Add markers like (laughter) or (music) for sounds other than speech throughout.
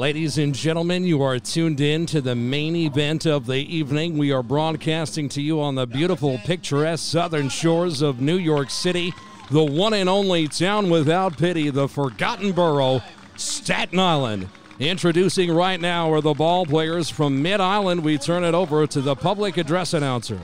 Ladies and gentlemen, you are tuned in to the main event of the evening. We are broadcasting to you on the beautiful, picturesque southern shores of New York City, the one and only town without pity, the forgotten borough, Staten Island. Introducing right now are the ball players from Mid Island. We turn it over to the public address announcer.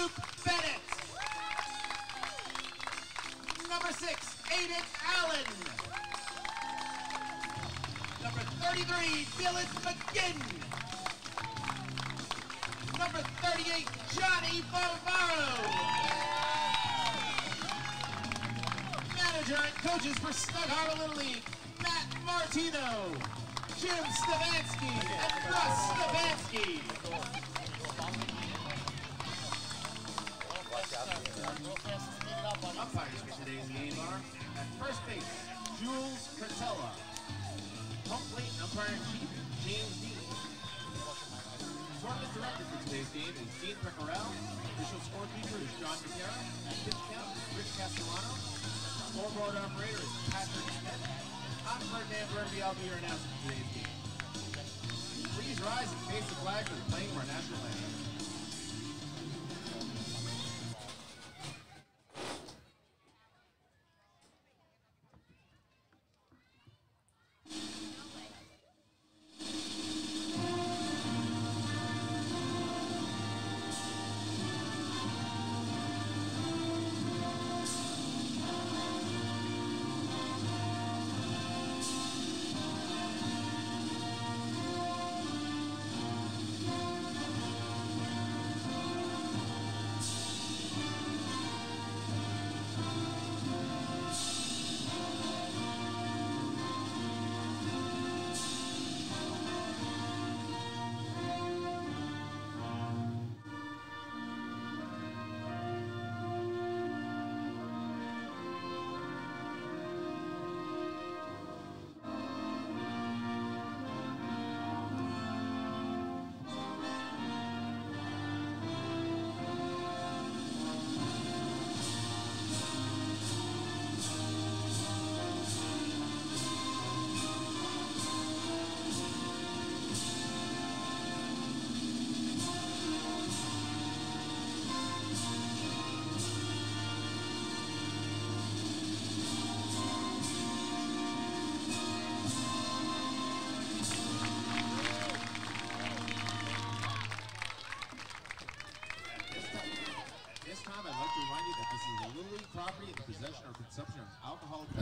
Luke Bennett. Number six, Aiden Allen. Number 33, Dylan McGinn. Number 38, Johnny Bavaro. Manager and coaches for Snug Harbor Little League, Matt Martino, Jim Stavansky, and Russ Stavansky. First base, Jules Curtella. Home plate umpire chief, James Dean. Tournament director for today's game is Dean Pecorell. Official scorekeeper is John Matera. At pitch count, Rich Castellano. Scoreboard operator is Patrick Smith. I'm Ferdinand Burby. I'll be your announcer for today's game. Please rise and face the flag for the playing of our national anthem.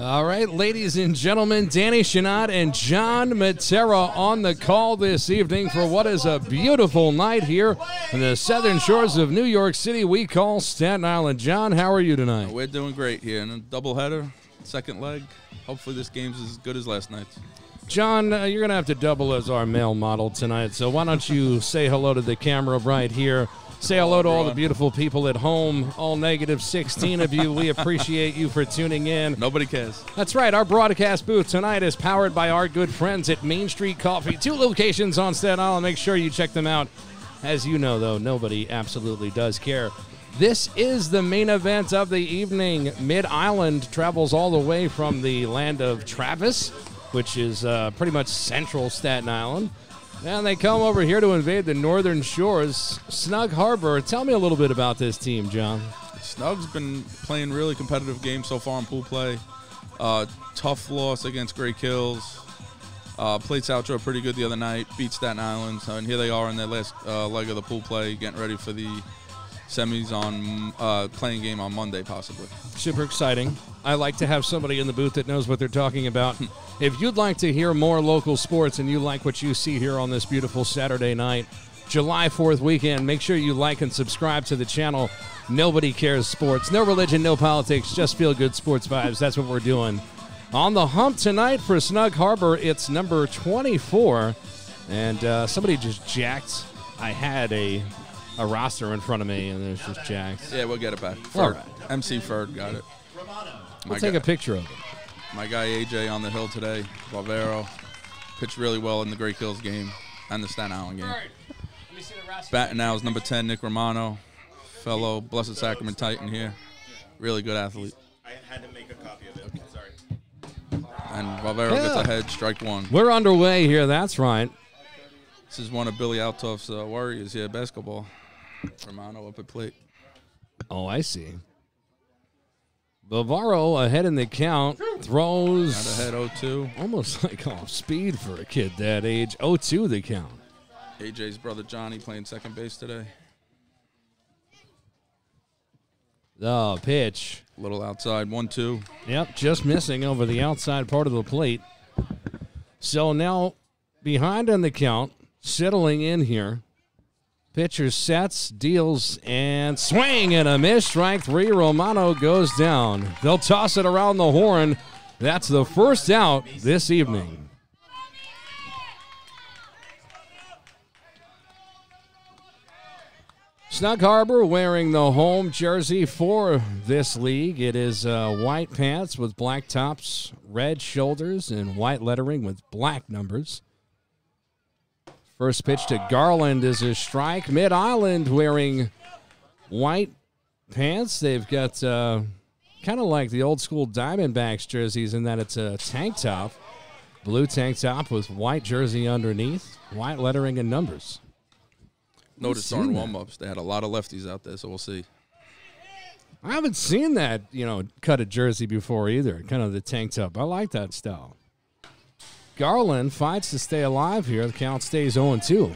All right, ladies and gentlemen, Danny Chanod and John Matera on the call this evening for what is a beautiful night here in the southern shores of New York City. We call Staten Island. John, how are you tonight? We're doing great here. And a doubleheader, second leg. Hopefully, this game's as good as last night's. John, uh, you're going to have to double as our male model tonight. So why don't you say hello to the camera right here? Say hello to all the beautiful people at home, all negative 16 of you. We appreciate you for tuning in. Nobody cares. That's right. Our broadcast booth tonight is powered by our good friends at Main Street Coffee. Two locations on Staten Island. Make sure you check them out. As you know, though, nobody absolutely does care. This is the main event of the evening. Mid Island travels all the way from the land of Travis, which is uh, pretty much central Staten Island. And they come over here to invade the northern shores. Snug Harbor. Tell me a little bit about this team, John. Snug's been playing really competitive games so far in pool play. Uh, tough loss against Great Kills. Uh, played South Shore pretty good the other night. Beat Staten Island. and here they are in their last uh, leg of the pool play, getting ready for the semis on uh, playing game on Monday, possibly. Super exciting. I like to have somebody in the booth that knows what they're talking about. if you'd like to hear more local sports and you like what you see here on this beautiful Saturday night, July 4th weekend, make sure you like and subscribe to the channel. Nobody cares sports. No religion, no politics, just feel good sports vibes. That's what we're doing. On the hump tonight for Snug Harbor, it's number 24. And uh, somebody just jacked. I had a a roster in front of me, and it's just jacked. Yeah, we'll get it back. All Ferd. right. MC Ferd got it. We'll My take guy, a picture of it. my guy AJ on the hill today, Bavaro, pitched really well in the Great Kills game and the Staten Island game. Let me see the roster. Batting now is number 10, Nick Romano, fellow Blessed Sacrament Titan here. Really good athlete. I had to make a copy of it. Sorry. And Bavaro Yeah. gets ahead, strike one. We're underway here. That's right. This is one of Billy Altoff's uh, warriors here, basketball. Romano up at plate. Oh, I see. Bavaro ahead in the count throws Out ahead 0-2. almost (laughs) like off speed for a kid that age. 0-2 the count. AJ's brother Johnny playing second base today. The pitch. A little outside, 1-2. Yep, just missing over the outside part of the plate. So now behind on the count, settling in here. Pitcher sets, deals, and swing and a miss. Strike three. Romano goes down. They'll toss it around the horn. That's the first out this evening. Snug Harbor wearing the home jersey for this league. It is uh, white pants with black tops, red shoulders, and white lettering with black numbers. First pitch to Garland is a strike. Mid Island wearing white pants. They've got uh, kind of like the old school Diamondbacks jerseys in that it's a tank top, blue tank top with white jersey underneath, white lettering and numbers. Noticed during warm ups, they had a lot of lefties out there, so we'll see. I haven't seen that, you know, cut a jersey before either. Kind of the tank top. I like that style. Garland fights to stay alive here. The count stays 0 2.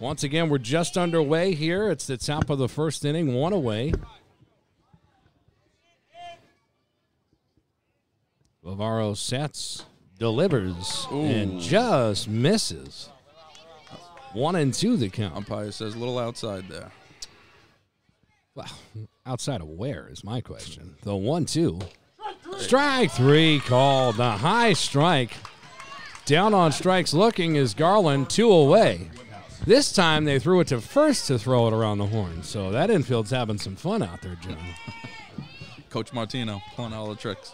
Once again, we're just underway here. It's the top of the first inning, one away. Bavaro sets, delivers, and just misses. One and two the count. Umpire says a little outside there. Well, outside of where is my question. The one two. Strike three called. The high strike. Down on strikes looking is Garland, two away. This time they threw it to first to throw it around the horn. So that infield's having some fun out there, John. Coach Martino pulling all the tricks.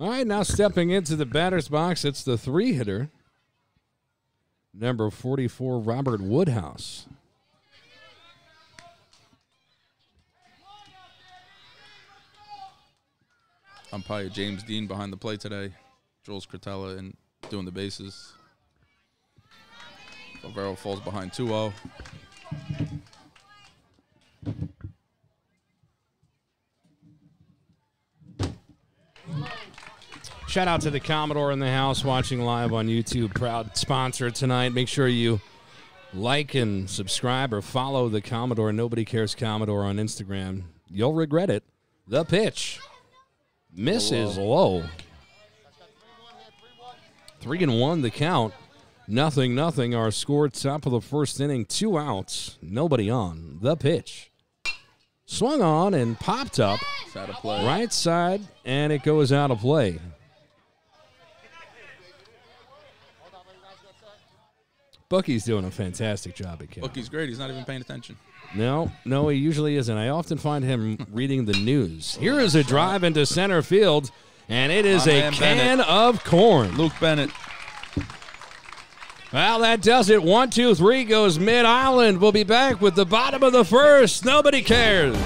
All right, now stepping into the batter's box, it's the three hitter. Number 44, Robert Woodhouse. Umpire James Dean behind the plate today. Jules Cretella and doing the bases. Bavaro falls behind oh. 2-0. Shout out to the Commodore in the house watching live on YouTube. Proud sponsor tonight. Make sure you like and subscribe or follow the Commodore Nobody Cares Commodore on Instagram. You'll regret it. The pitch. Misses low. Three and one the count. Nothing, nothing. Our score top of the first inning. Two outs. Nobody on. The pitch. Swung on and popped up. It's out of play. Right side, and it goes out of play. Bucky's doing a fantastic job at. Bookie's great. He's not even paying attention. No, no, he usually isn't. I often find him reading the news. Here is a drive into center field, and it is My a can Bennett. of corn. Luke Bennett. Well, that does it. One, two, three goes mid island. We'll be back with the bottom of the first. Nobody cares.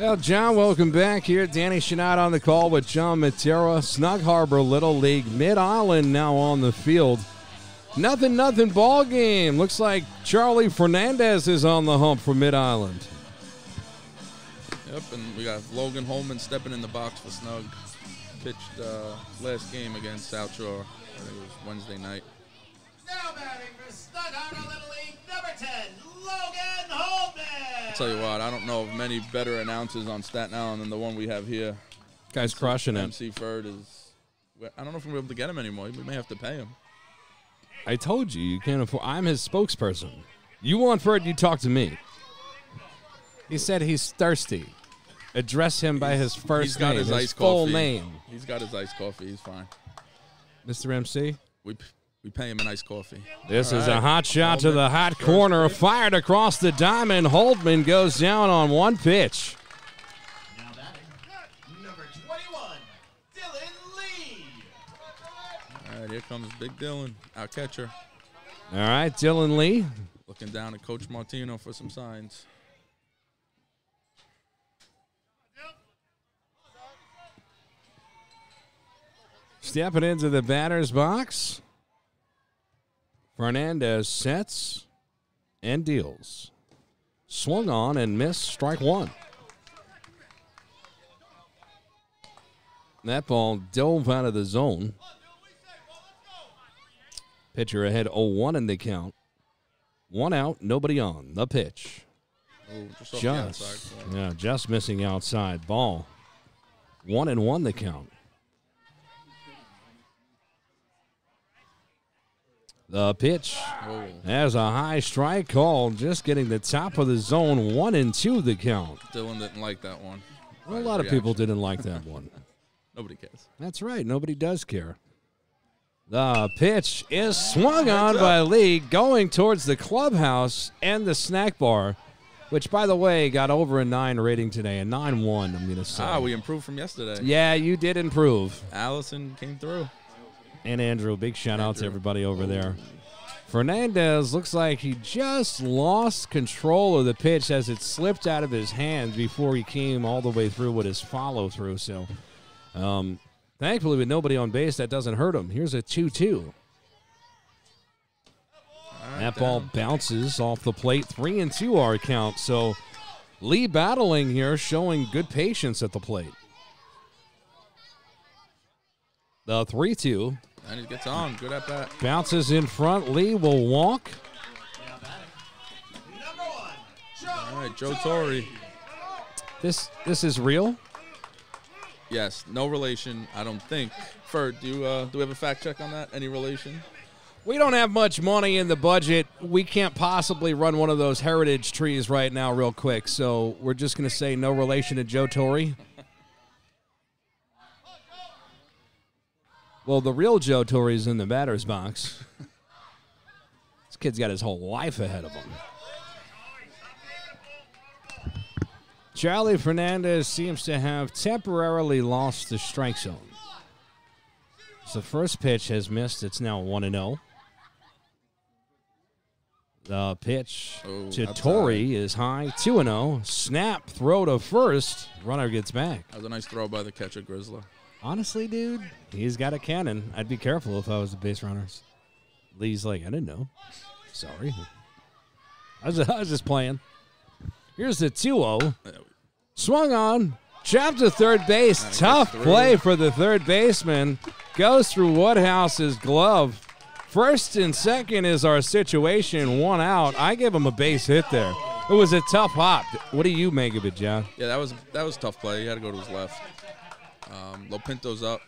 Well, John, welcome back here. Danny Chanod on the call with John Matera. Snug Harbor Little League Mid Island now on the field. Nothing, nothing ball game. Looks like Charlie Fernandez is on the hump for Mid Island. Yep, and we got Logan Holman stepping in the box for Snug. Pitched uh, last game against South Shore. I think it was Wednesday night. Tell you what, I don't know of many better announcers on Staten Island than the one we have here. Guy's crushing it. MC Ferd is. I don't know if we'll be able to get him anymore. We may have to pay him. I told you, you can't afford. I'm his spokesperson. You want Fred, you talk to me. He said he's thirsty. Address him by his first He's got name, his, his, iced full coffee. name. He's got his iced coffee. He's fine. Mr. MC? We we pay him an iced coffee. This All is a hot shot to the hot first corner, pitch. fired across the diamond. Holdman goes down on one pitch. Now batting, number 21, Dylan Lee. All right, here comes Big Dylan, our catcher, All right, Dylan Lee. looking down at Coach Martino for some signs. Stepping into the batter's box. Fernandez sets and deals. Swung on and missed strike one. That ball dove out of the zone. Pitcher ahead 0 1 in the count. One out, nobody on. The pitch. Oh, just Just, yeah, just missing outside ball. One and one the count. The pitch Oh, has a high strike call, just getting the top of the zone. One and two the count. Dylan didn't like that one. Well, a lot of people didn't like that one. (laughs) Nobody cares. That's right. Nobody does care. The pitch is swung on by Lee, going towards the clubhouse and the snack bar, which, by the way, got over a nine rating today, a nine one. I'm gonna say. Ah, we improved from yesterday. yeah, you did improve. Allison came through. And Andrew, big shout out to everybody over there. Fernandez looks like he just lost control of the pitch as it slipped out of his hands before he came all the way through with his follow through. So, um, thankfully, with nobody on base, that doesn't hurt him. Here's a 2 2. All right, That ball down. bounces off the plate. Three and two our count. So Lee battling here, showing good patience at the plate. The 3 2 And he gets on. Good at bat. bounces in front. Lee will walk. Number one, Joe. All right, Joe Torre. This this is real. Yes, no relation. I don't think. Ferd, do you uh, do we have a fact check on that? Any relation? We don't have much money in the budget. We can't possibly run one of those heritage trees right now, real quick. So we're just going to say no relation to Joe Torre. Well, the real Joe Torre is in the batter's box. this kid's got his whole life ahead of him. Charlie Fernandez seems to have temporarily lost the strike zone. So the first pitch has missed. It's now 1 0. The pitch Oh, to. Torre is high, 2 0. Snap, throw to first. Runner gets back. That was a nice throw by the catcher, Grizzler. Honestly, dude, he's got a cannon. I'd be careful if I was the base runners. Lee's like, I didn't know. Sorry. I was, I was just playing. Here's the 2 0. Swung on. Chopped to third base. That Tough play for the third baseman. Goes through Woodhouse's glove. First and second is our situation. One out. I give him a base hit there. It was a tough hop. What do you make of it, John? Yeah, that was that was a tough play. He had to go to his left. Um, Lopinto's up.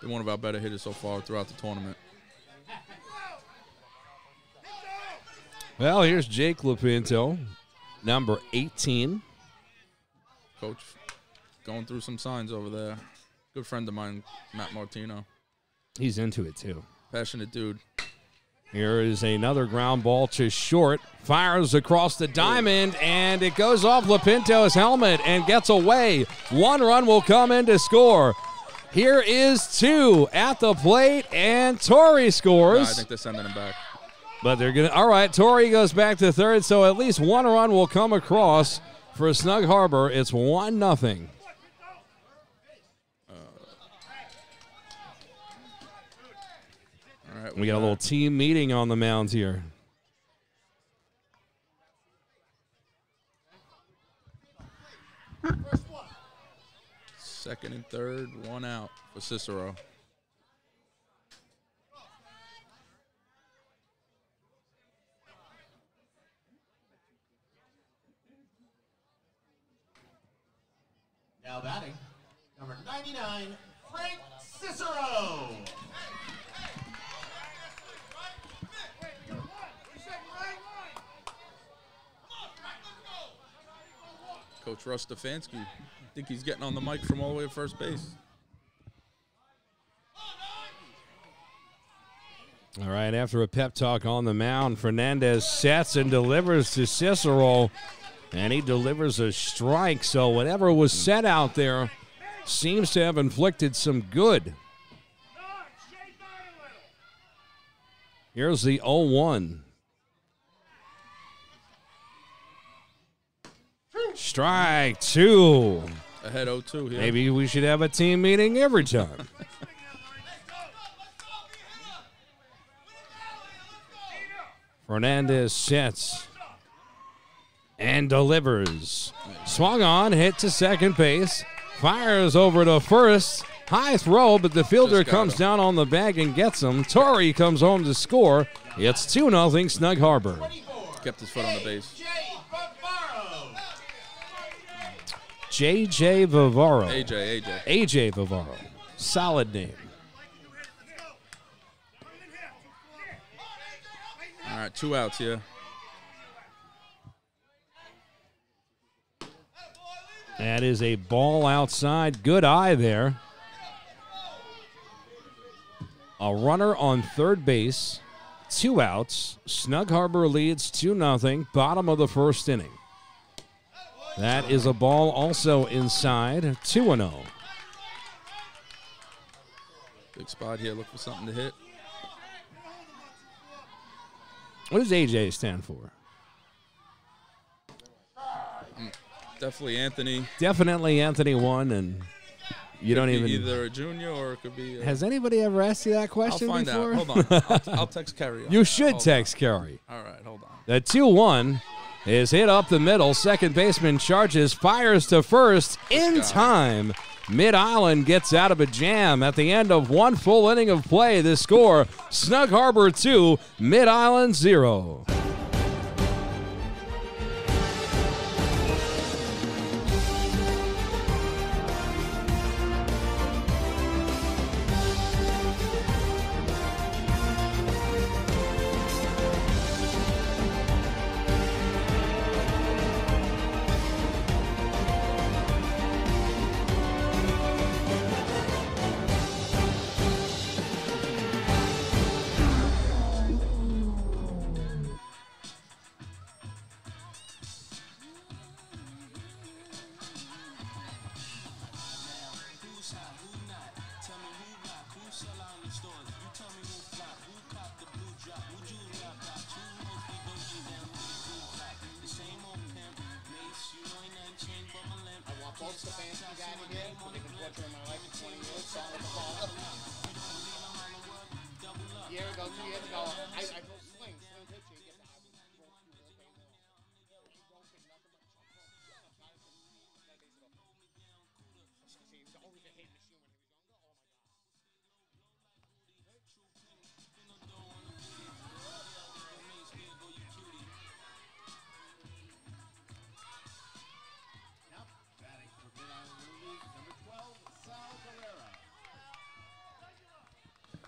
Been one of our better hitters so far throughout the tournament. Well, here's Jake Lopinto, number 18. Coach going through some signs over there. Good friend of mine, Matt Martino. He's into it, too. Passionate dude. Here is another ground ball to short. Fires across the diamond, and it goes off Lopinto's helmet and gets away. One run will come in to score. Here is two at the plate, and Torre No, I scores. think they're sending him back. but they're gonna. All right, Torre goes back to third, so at least one run will come across for Snug Harbor. It's one nothing. All right, We got a little team meeting on the mound here. second and third, one out for Cicero. Now batting, number 99, Frank Cicero. Coach Russ Stefanski. I think he's getting on the mic from all the way to first base. All right, after a pep talk on the mound, Fernandez sets and delivers to Cicero, and he delivers a strike. So whatever was set out there seems to have inflicted some good. Here's the 0 1. Strike two. Ahead 0-2 here. Maybe we should have a team meeting every time. (laughs) Fernandez sets and delivers. Swung on, hit to second base, fires over to first. High throw, but the fielder comes him. down on the bag and gets him. Torre comes home to score. It's 2 0 Snug Harbor. Kept his foot on the base. Jay Bavaro. JJ Bavaro. AJ, AJ. AJ Bavaro. Solid name. All right, two outs here. That is a ball outside. Good eye there. A runner on third base. Two outs. Snug Harbor leads 2 0. Bottom of the first inning. That is a ball also inside. 2 0. Big spot here. Look for something to hit. What does AJ stand for? Definitely Anthony. Definitely Anthony one, and you don't Be even. either a junior or it could be. A, Has anybody ever asked you that question I'll find before? out. Hold on. I'll, I'll (laughs) text Kerry. You should Hold text Kerry. All right, hold on. The 2 1 is hit up the middle. Second baseman charges, fires to first in time. Mid Island gets out of a jam at the end of one full inning of play. The score Snug Harbor 2, Mid Island 0.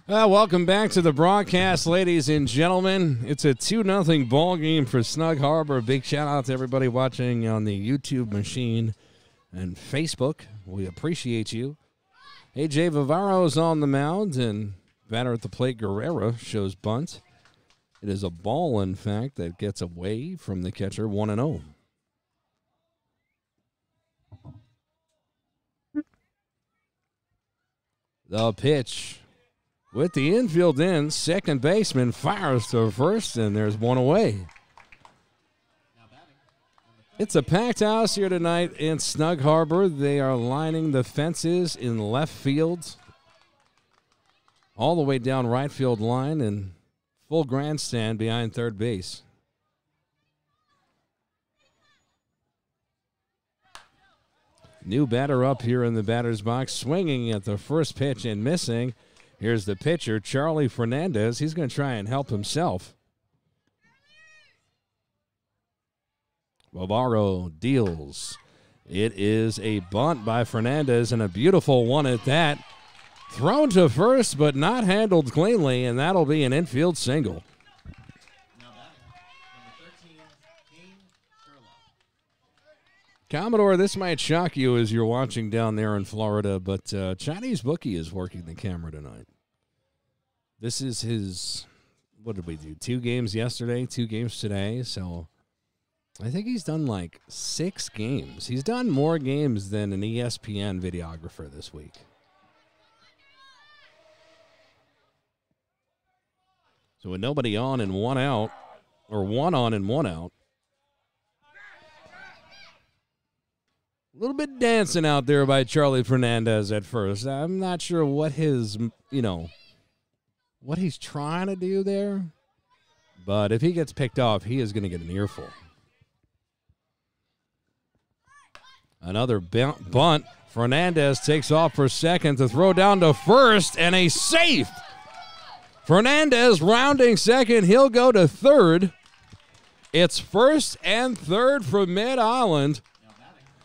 Uh, welcome back to the broadcast, ladies and gentlemen. It's a 2 0 ball game for Snug Harbor. Big shout out to everybody watching on the YouTube machine and Facebook. We appreciate you. AJ Bavaro's on the mound, and batter at the plate, Guerrero, shows bunt. It is a ball, in fact, that gets away from the catcher 1 0. The pitch with the infield in, second baseman fires to first, and there's one away. It's a packed house here tonight in Snug Harbor. They are lining the fences in left field, all the way down right field line, and full grandstand behind third base. New batter up here in the batter's box, swinging at the first pitch and missing. Here's the pitcher, Charlie Fernandez. He's going to try and help himself. Bavaro deals. It is a bunt by Fernandez and a beautiful one at that. Thrown to first, but not handled cleanly, and that'll be an infield single. Now batting, number 13, Kane Sherlock. Commodore, this might shock you as you're watching down there in Florida, but uh, Chinese Bookie is working the camera tonight. This is his, what did we do? Two games yesterday, two games today. So I think he's done like six games. He's done more games than an ESPN videographer this week. So with nobody on and one out, or one on and one out, little bit dancing out there by Charlie Fernandez at first. I'm not sure what his, you know, what he's trying to do there. But if he gets picked off, he is going to get an earful. Another bunt. Fernandez takes off for second to throw down to first and a safe. Fernandez rounding second. He'll go to third. It's first and third for Mid Island.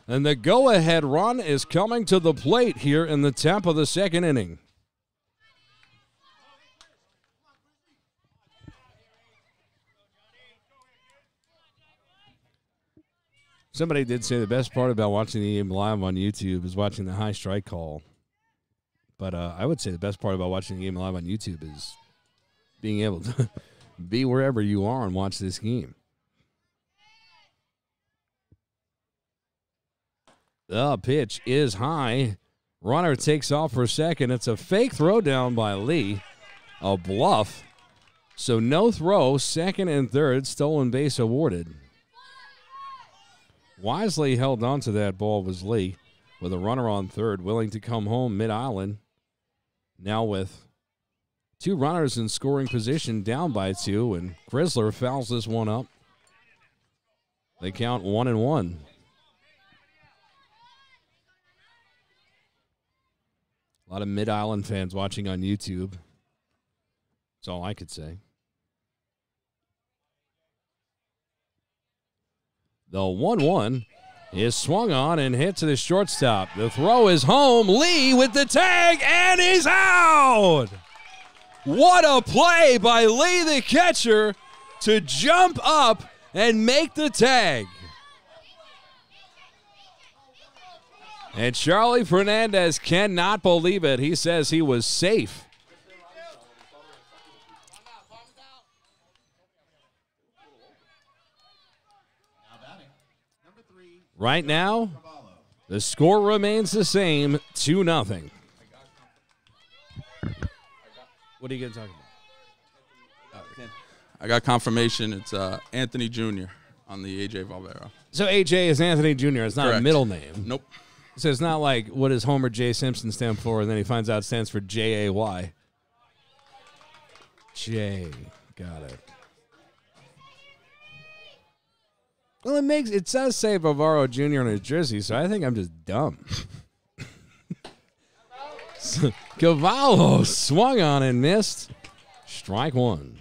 And the go ahead run is coming to the plate here in the top of the second inning. Somebody did say the best part about watching the game live on YouTube is watching the high strike call. But uh, I would say the best part about watching the game live on YouTube is being able to (laughs) be wherever you are and watch this game. The pitch is high. Runner takes off for second. It's a fake throw down by Lee. A bluff. So no throw, second and third, stolen base awarded. Wisely held on to that ball was Lee with a runner on third, willing to come home mid island. Now with two runners in scoring position, down by two, and Grizzler fouls this one up. They count one and one. A lot of Mid Island fans watching on YouTube. That's all I could say. The 1 1 is swung on and hit to the shortstop. The throw is home. Lee with the tag, and he's out. What a play by Lee, the catcher, to jump up and make the tag. And Charlie Fernandez cannot believe it. He says he was safe. Right now, the score remains the same 2 nothing. What are you going to talk about? I got confirmation. It's uh, Anthony Jr. on the AJ Bavaro. So AJ is Anthony Jr. It's not a middle name. Nope. So it's not like what does Homer J. Simpson stand for, and then he finds out it stands for J A Y. J. Got it. Well, it makes it does say Bavaro Jr. on his jersey, so I think I'm just dumb. (laughs) Cavallo swung on and missed. Strike one.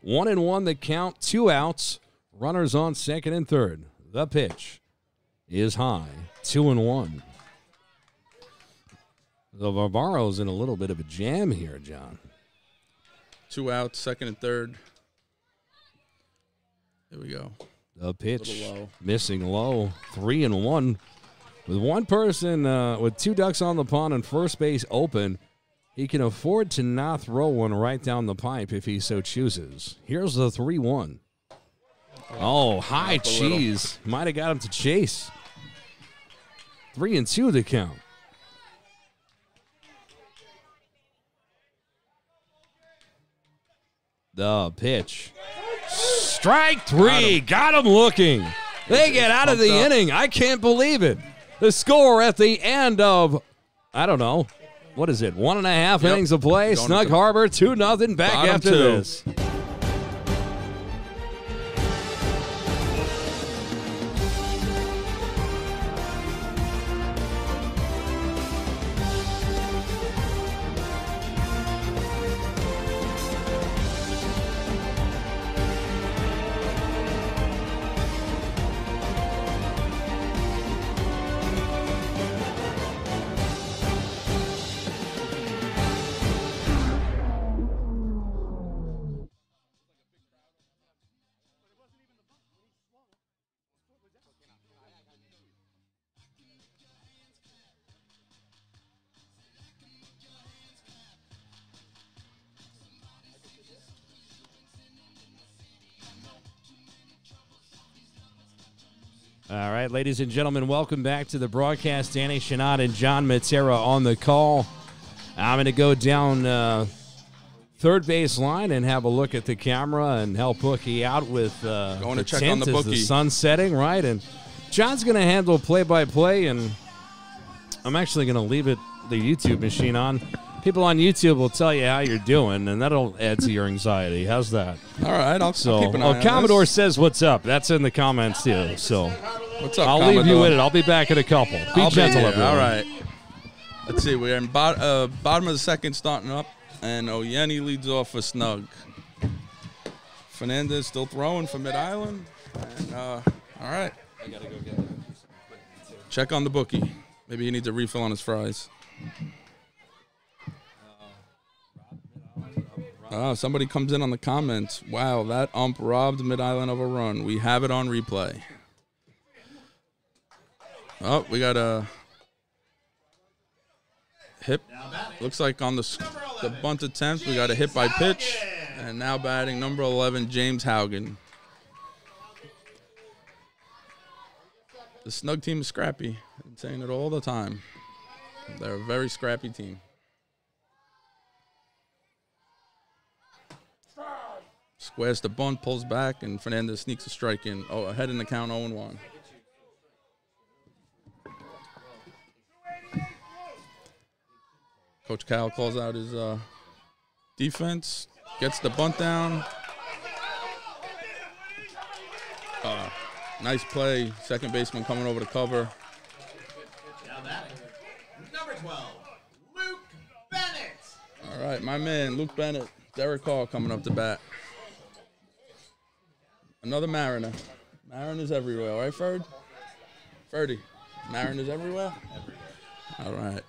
One and one the count, two outs, runners on second and third. The pitch is high, two and one. The Bavaro's in a little bit of a jam here, John. Two outs, second and third. Here we go. The pitch low. missing low, three and one, with one person uh, with two ducks on the pond and first base open. He can afford to not throw one right down the pipe if he so chooses. Here's the three-one. Oh, high cheese might have got him to chase. Three and two the count. The pitch. Strike three. Got him looking. They get out of the up. inning. I can't believe it. The score at the end of, I don't know, what is it? One and a half Yep. innings of play. Going Snug Harbor, 2 nothing back bottom after two. this. All right, ladies and gentlemen, welcome back to the broadcast. Danny Chanod and John Matera on the call. I'm going to go down uh, third base line and have a look at the camera and help Bookie out with uh, Going the to check on the as the sun setting, right? And John's going to handle play by play, and I'm actually going to leave it the YouTube machine on. People on YouTube will tell you how you're doing, and that'll add to your anxiety. How's that? All right, I'll, So, I'll keep an eye on Commodore says what's up. That's in the comments too. So What's up, I'll Commodore? leave you with it. I'll be back in a couple. Be I'll gentle, here. everyone. All right. Let's see. We're in bot- uh, bottom of the second, starting up, and Oyeni leads off for Snug. Fernandez still throwing for Mid Island. And, uh, all right. Check on the bookie. Maybe he needs a refill on his fries. Oh, somebody comes in on the comments. Wow, that ump robbed Mid Island of a run. We have it on replay. Oh, we got a hip. Looks like on the the bunt attempt, we got a hit by pitch, and now batting number 11, James Haugen. The snug team is scrappy. I'm saying it all the time. They're a very scrappy team. Squares the bunt, pulls back, and Fernandez sneaks a strike in. Oh, ahead in the count, 0 1. Coach Cal calls out his uh, defense. gets the bunt down. Uh, nice play. Second baseman coming over to cover. Number 12, Luke Bennett. All right, my man, Luke Bennett. Derek Hall coming up to bat. Another Mariner. Mariners everywhere, right, Ferd? Ferdy. Mariners everywhere? Everywhere. All right.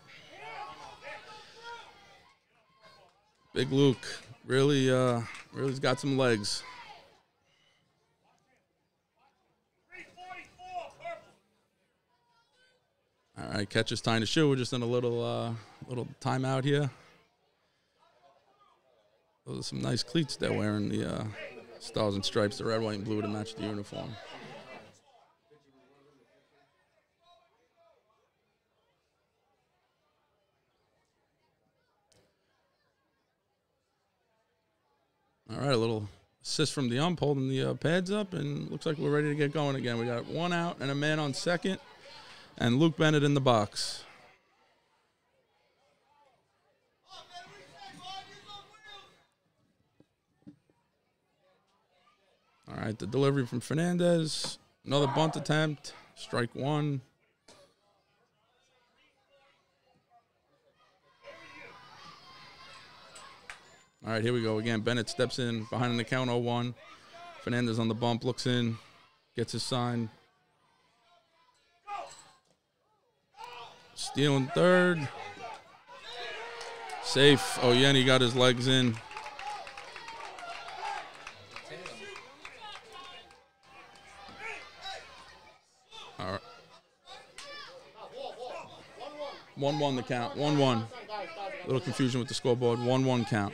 Big Luke. Really, uh, really's got some legs. All right, catch catches time to shoot. We're just in a little, uh, little timeout here. Those are some nice cleats they're wearing. The uh, stars and stripes, the red, white, and blue to match the uniform. All right, a little assist from the ump holding the uh, pads up, and looks like we're ready to get going again. We got one out and a man on second, and Luke Bennett in the box. All right, the delivery from Fernandez. Another bunt attempt. Strike one. All right, here we go again. Bennett steps in behind the count 0 1. Fernandez on the bump, looks in, gets his sign. Stealing third. Safe. Oh, Yenny got his legs in. All right. 1 1 the count. 1 1. Little confusion with the scoreboard. 1 1 count.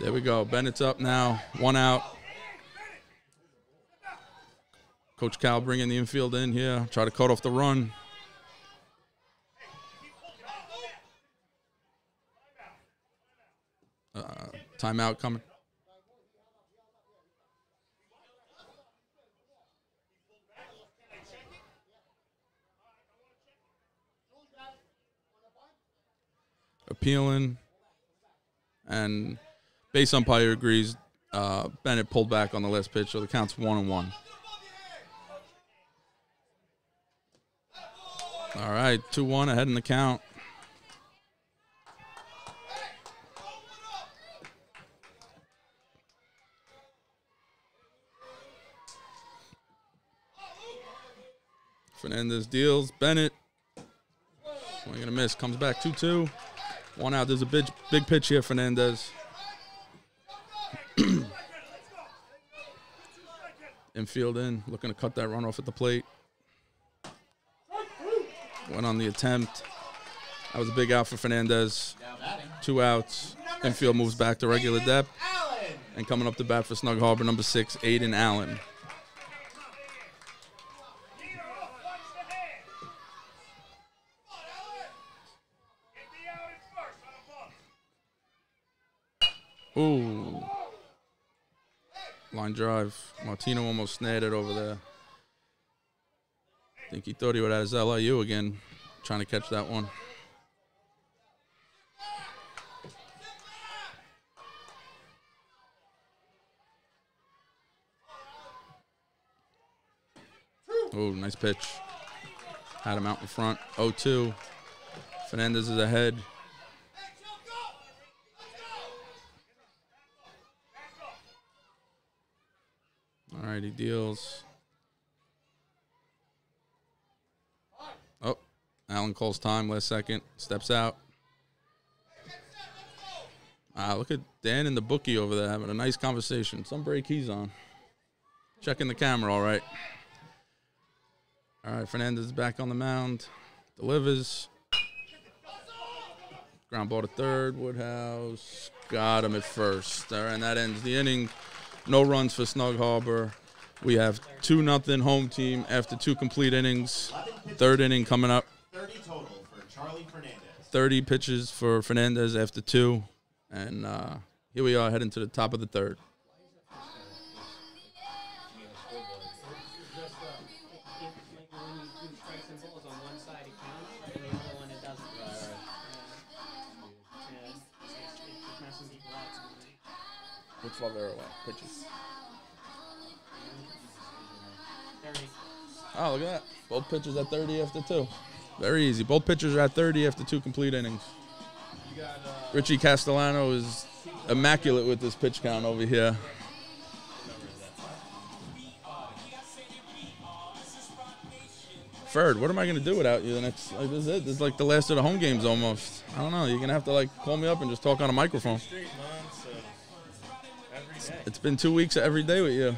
There we go. Bennett's up now. One out. Coach Cal bringing the infield in here. Try to cut off the run. Uh, timeout coming. Appealing. And base umpire agrees. Uh, Bennett pulled back on the last pitch, so the count's one and one. All right, two one ahead in the count. Fernandez deals. Bennett. Swing and a miss. Comes back 2 2. One out. There's a big, big pitch here, Fernandez. Infield in. Looking to cut that run off at the plate. Went on the attempt. That was a big out for Fernandez. Two outs. Infield moves back to regular depth. And coming up to bat for Snug Harbor, number six, Aiden Allen. Line drive. Martino almost snared it over there. I think he thought he would have his LIU again, trying to catch that one. Oh, nice pitch. Had him out in front. 0 2. Fernandez is ahead. All right, he deals. Oh, Allen calls time last second. Steps out. Ah, look at Dan and the bookie over there having a nice conversation. Some break he's on. Checking the camera, all right. All right, Fernandez back on the mound. Delivers. Ground ball to third. Woodhouse got him at first. All right, and that ends the inning. No runs for Snug Harbor. We have 2 nothing home team after two complete innings. Third inning coming up. 30 total for Charlie Fernandez. 30 pitches for Fernandez after two. And uh, here we are heading to the top of the third. Uh, if, if, like, Oh, look at that. Both pitchers at 30 after two. Very easy. Both pitchers are at 30 after two complete innings. Richie Castellano is immaculate with this pitch count over here. Ferd, what am I going to do without you the next? Like this is it. This is like the last of the home games almost. I don't know. You're gonna have to like call me up and just talk on a microphone. Straight months of every day. It's been two weeks every day with you.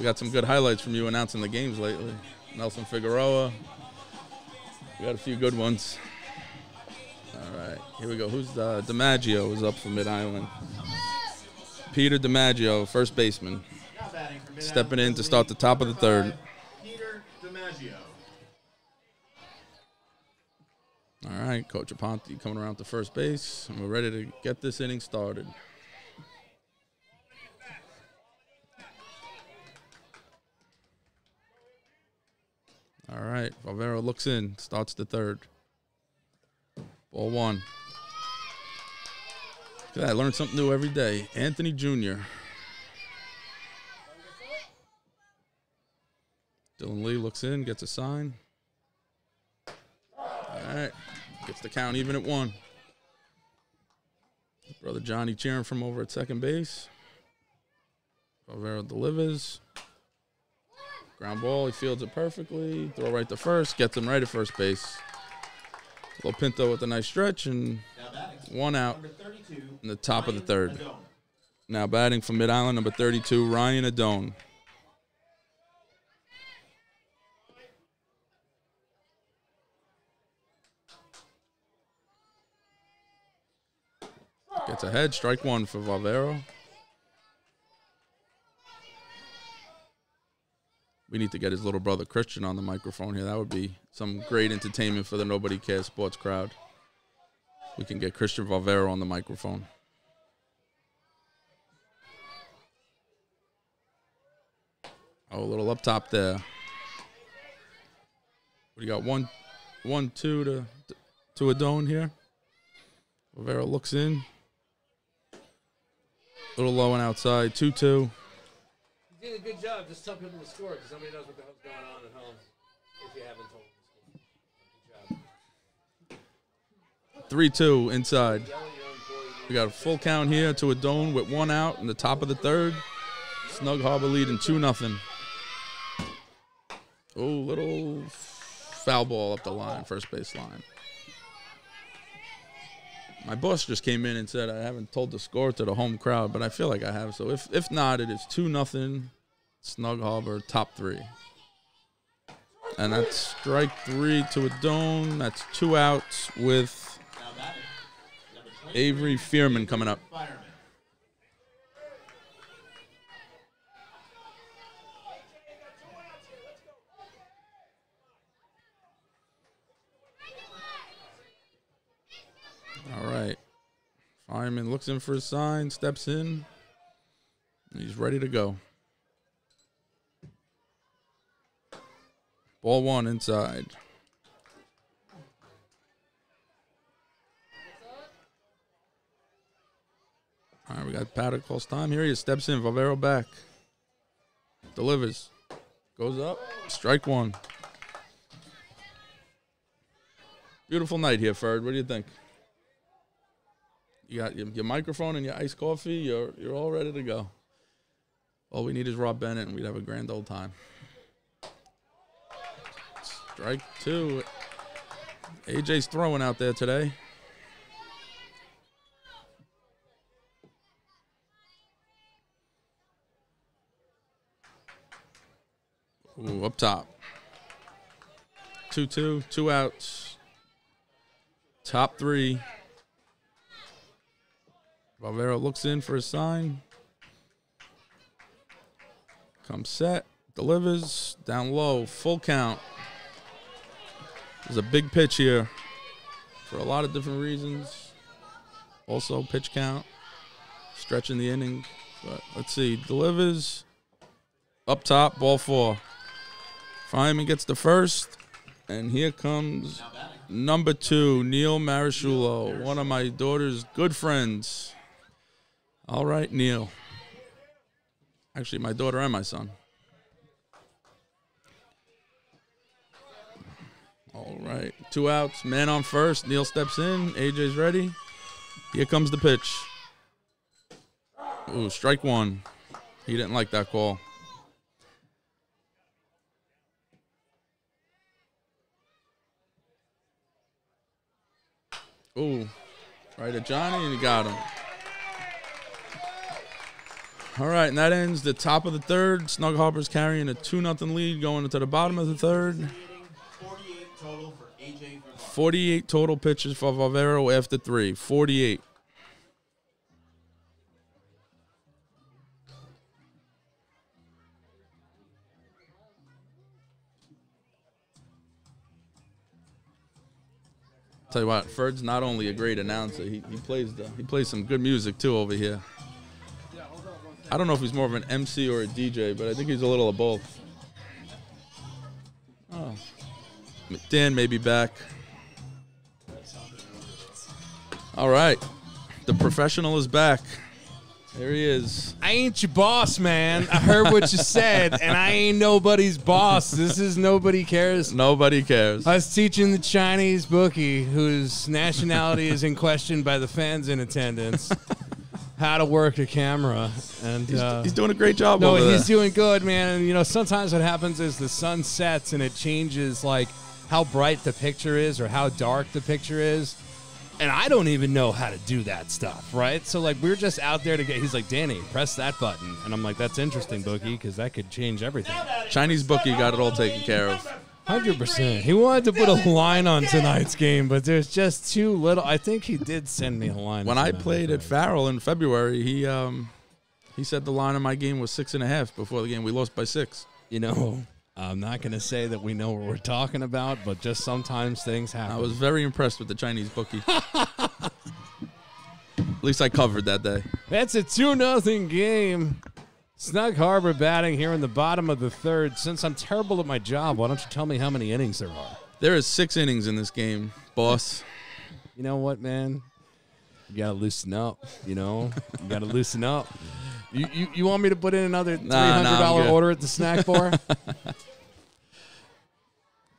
We got some good highlights from you announcing the games lately. Nelson Figueroa. We got a few good ones. All right, here we go. Who's uh, DiMaggio is up for Mid Island. Peter DiMaggio, first baseman, stepping in to start the top of the third. Peter DiMaggio. All right, Coach Aponte coming around to first base, and we're ready to get this inning started. All right, Bavaro looks in, starts the third. Ball one. Look I learn something new every day. Anthony Jr. Dylan Lee looks in, gets a sign. All right. Gets the count even at one. Brother Johnny cheering from over at second base. Bavaro delivers. Ground ball. He fields it perfectly. Throw right to first. Gets him right at first base. Lopinto with a nice stretch and one out 32. in the top of the third. Adone. Now batting from Mid Island, number 32, Ryan Adone. Gets ahead, strike one for Bavaro. We need to get his little brother Christian on the microphone here. That would be some great entertainment for the Nobody Cares Sports crowd. We can get Christian Bavaro on the microphone. Oh, a little up top there. You got? One, one, two to to Adone here. Rivera looks in. little low and outside. Two two. You did a good job. Just tell people to score because somebody knows what the hell's going on at home. If you haven't told them to score. Good job. Three two inside. Yell at your own boys. We got a full count here to a Adone with one out in the top of the third. Snug Harbor leading two nothing. Oh, little foul ball up the line, first base line. My boss just came in and said I haven't told the score to the home crowd, but I feel like I have. So if if not, it is two nothing. Snug Harbor top three. And that's strike three to Adone. That's two outs with Now batting number 23. Avery Fearman coming up. All right. Fireman looks in for a sign, steps in. He's ready to go. Ball one inside. All right, we got Paddock calls time. Here he steps in. Bavaro back. Delivers. Goes up. Strike one. Beautiful night here, Ferd. What do you think? You got your, your microphone and your iced coffee. You're you're all ready to go. All we need is Rob Bennett, and we'd have a grand old time. Strike two. AJ's throwing out there today. Ooh, up top. 2 2, two outs. Top three. Bavaro looks in for a sign. Comes set. Delivers. Down low. Full count. There's a big pitch here for a lot of different reasons. Also, pitch count. Stretching the inning. But let's see. Delivers. Up top. Ball four. Fireman gets the first. And here comes number two, Neil Marishulo, one of my daughter's good friends. All right, Neil. Actually, my daughter and my son. All right, two outs, man on first. Neil steps in. AJ's ready. Here comes the pitch. Ooh, strike one. He didn't like that call. Ooh, right at Johnny, and he got him. All right, and that ends the top of the third. Snug Harbor's carrying a 2 0 lead going into the bottom of the third. 48 total for AJ Vergara. 48 total pitches for Bavaro after three. 48. Tell you what, Ferd's not only a great announcer, he, he plays the he plays some good music too over here. I don't know if he's more of an MC or a DJ, but I think he's a little of both. Oh. Dan may be back. All right. The professional is back. There he is. I ain't your boss, man. I heard what you said, and I ain't nobody's boss. This is nobody cares. Nobody cares. I was teaching the Chinese bookie, whose nationality is in question by the fans in attendance, (laughs) how to work a camera. And uh, He's doing a great job no, over he's there. doing good, man. And you know, sometimes what happens is the sun sets and it changes like how bright the picture is or how dark the picture is. And I don't even know how to do that stuff, right? So like we're just out there to get. He's like, Danny, press that button, and I'm like, that's interesting, Bookie, because that could change everything. Chinese bookie got it all taken care of. Hundred percent. He wanted to put a line on tonight's game, but there's just too little. I think he did send me a line. When I played at Farrell in February, he um he said the line of my game was six and a half before the game. We lost by six. you know, I'm not going to say that we know what we're talking about, but just sometimes things happen. I was very impressed with the Chinese bookie. (laughs) At least I covered that day. That's a 2 nothing game. Snug Harbor batting here in the bottom of the third. Since I'm terrible at my job, why don't you tell me how many innings there are? There is six innings in this game, boss. (laughs) You know what, man? You got to loosen up, you know? You got to loosen up. You, you, you want me to put in another $300 Nah, nah, order at the snack (laughs) bar?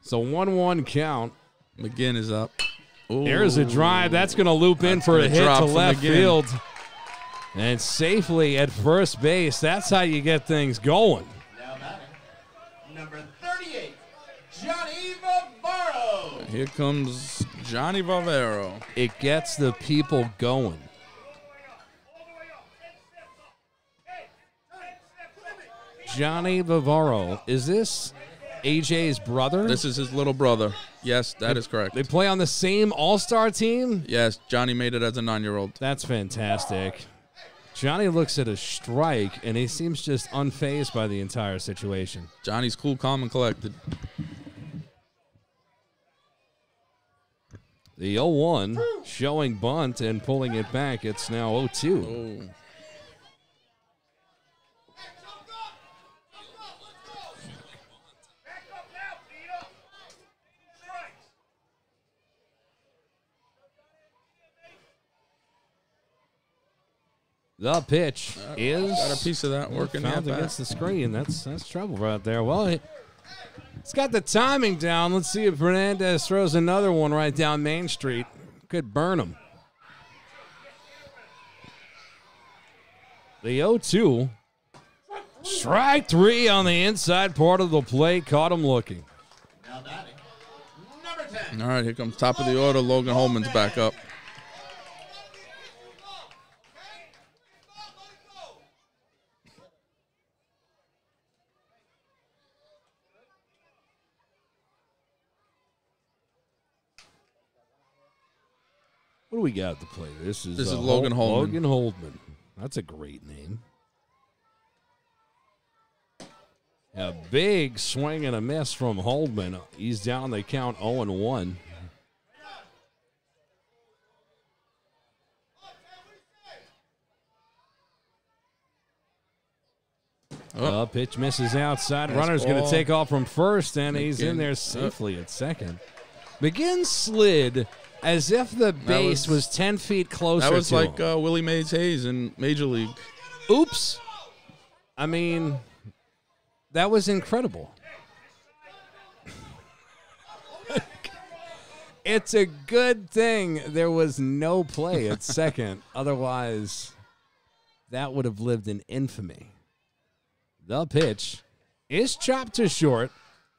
so 1 1 count. McGinn is up. Ooh. There's a drive. That's going to loop in That's for a hit drop to left McGinn. field. And safely at first base. That's how you get things going. Now batting, number 38, Johnny Bavaro. Here comes Johnny Bavaro. It gets the people going. Johnny Bavaro. Is this AJ's brother? This is his little brother. Yes, that is correct. they play on the same All Star team? Yes, Johnny made it as a nine-year-old. That's fantastic. Johnny looks at a strike and he seems just unfazed by the entire situation. Johnny's cool, calm, and collected. The 0 1 showing bunt and pulling it back. It's now 0 2. Oh, The pitch is got a piece of that working fouled that against the screen. That's that's trouble right there. Well, he, it's got the timing down. Let's see if Fernandez throws another one right down Main Street. Could burn him. The 0 2. Strike three on the inside part of the plate. Caught him looking. Now batting, number 10, All right, here comes top of the order. Logan Holman's back up. What do we got to play? This is, This is uh, Logan Hol- Holman. Logan Holdman. That's a great name. A big swing and a miss from Holdman. He's down the count 0 and 1. Oh. Uh, pitch misses outside. Nice Runner's going to take off from first, and he's in there safely at second. McGinn slid As if the base was, was- 10 feet closer That was like uh, Willie Mays Hayes in Major League. Oops. I mean, that was incredible. (laughs) it's a good thing there was no play at (laughs) second. Otherwise, that would have lived in infamy. The pitch is chopped to short.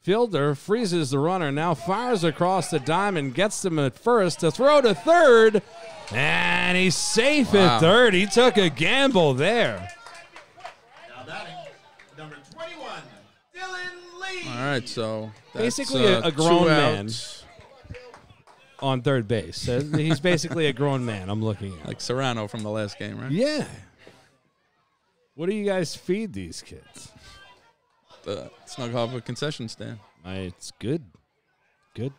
Fielder freezes the runner, now fires across the diamond, gets them at first to throw to third, and he's safe Wow. at third. He took a gamble there. Now batting, number 21, Dylan Lee. All right, so that's, Basically a- uh, a grown two man. outs. on third base. He's basically a grown man. I'm looking at. like Serrano from the last game, right? Yeah. What do you guys feed these kids? The Snug Harbor concession stand. I, it's good. Good.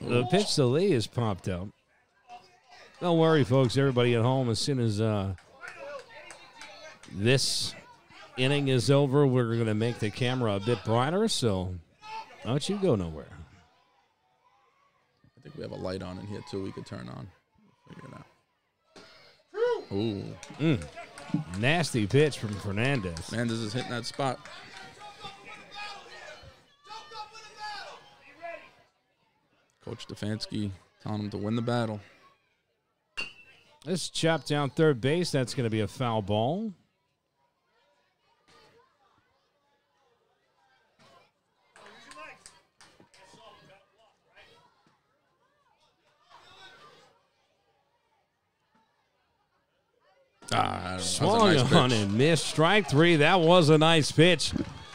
The pitch to Lee is popped up. Don't worry, folks. Everybody at home, as soon as uh, this inning is over, we're going to make the camera a bit brighter. So don't you go nowhere. I think we have a light on in here too. We could turn on. Figure it out. Ooh, Nasty pitch from Fernandez. Manders is hitting that spot. Coach Stefanski telling him to win the battle. This chopped down third base. That's going to be a foul ball. Ah, a Swung nice on pitch. and missed. Strike three. That was a nice pitch.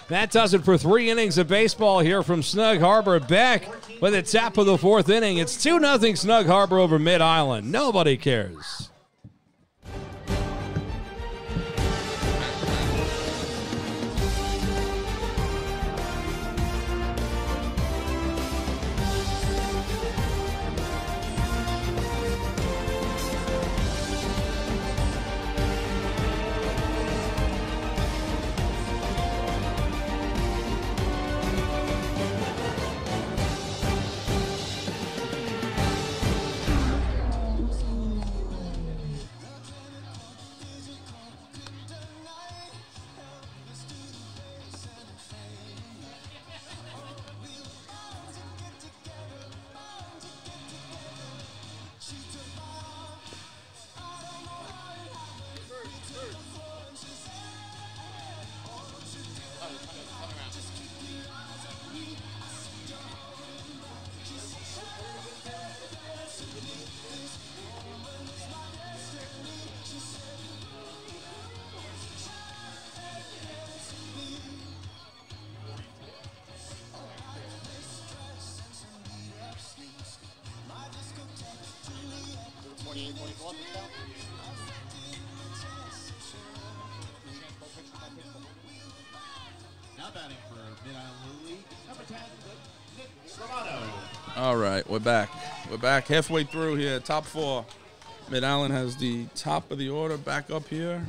That does it for three innings of baseball here from Snug Harbor. Back with the top of the fourth inning. It's 2 0 Snug Harbor over Mid Island. Nobody cares. Back. We're back halfway through here. Top four. Mid Island has the top of the order back up here.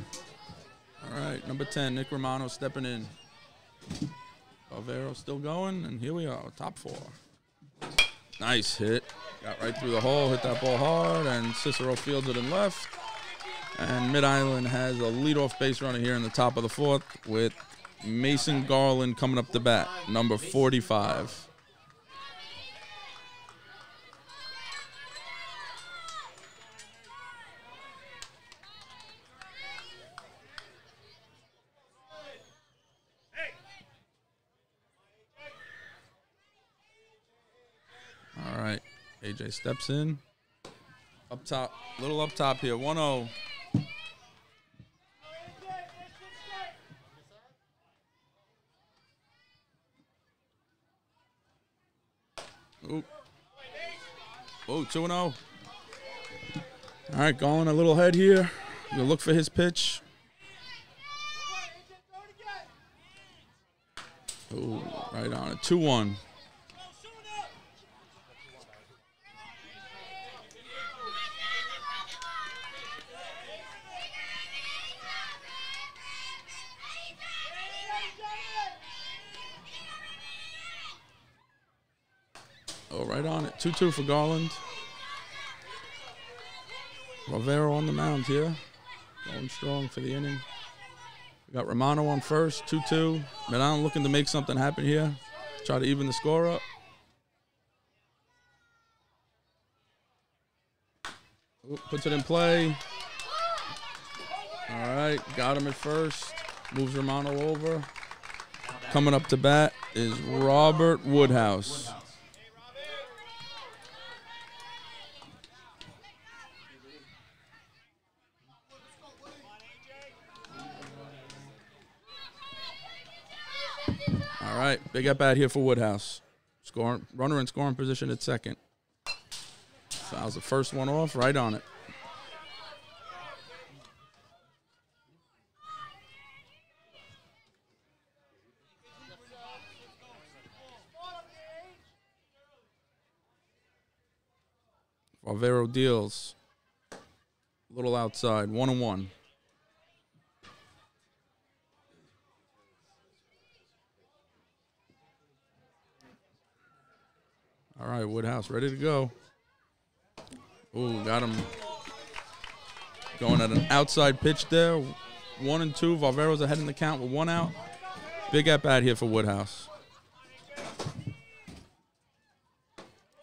All right, number 10, Nick Romano stepping in. Bavaro still going, and here we are, top four. Nice hit. Got right through the hole, hit that ball hard, and Cicero fields it in left. And Mid Island has a leadoff base runner here in the top of the fourth with Mason Garland coming up the bat, number 45. All right. AJ steps in. Up top, little up top here. 1 0. Ooh. Oh, 2 0. All right, going a little head here. You look for his pitch. Ooh, right on it. 2 1. 2 2 for Garland. Bavaro on the mound here. Going strong for the inning. We got Romano on first, 2 2. Milan looking to make something happen here. Try to even the score up. Puts it in play. All right, got him at first. Moves Romano over. Coming up to bat is Robert Woodhouse. All right, big at bat here for Woodhouse. Scoring runner in scoring position at second. Fouls the first one off, right on it. Bavaro deals. A Little outside, one and one. All right, Woodhouse ready to go. Ooh, got him going at an outside pitch there. One and two. Bavaro's ahead in the count with one out. Big at bat here for Woodhouse.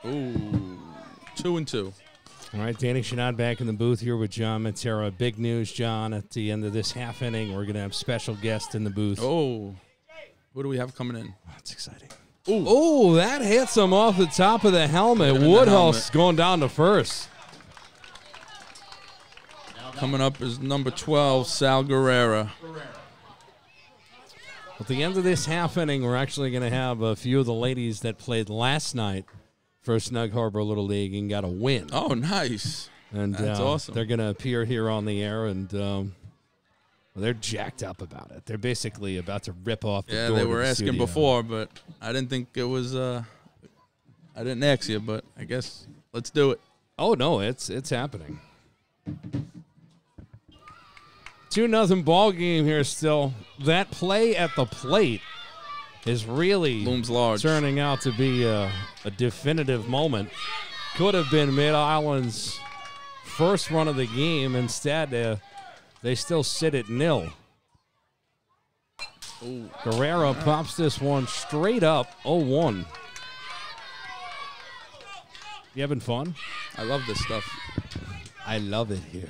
Ooh, two and two. All right, Danny Chanod back in the booth here with John Matera. Big news, John. At the end of this half inning, we're going to have special guest in the booth. Oh, what do we have coming in? that's exciting. Oh, that hits him off the top of the helmet. Hit him the Woodhouse going down to first. coming up is number 12, Sal Guerrera. At the end of this half inning, we're actually going to have a few of the ladies that played last night for Snug Harbor Little League and got a win. Oh, nice. and that's uh, awesome. They're going to appear here on the air, and um, well, they're jacked up about it. They're basically about to rip off the Yeah, they were the asking studio. before, but I didn't think it was. uh I didn't ask you, but I guess let's do it. Oh no, it's it's happening. Two nothing ball game here still. That play at the plate is really Looms large. turning out to be a, a definitive moment. Could have been Mid Island's first run of the game. Instead, uh, they still sit at nil. Ooh, Guerrero pops this one straight up 0 1. You having fun? I love this stuff. I love it here.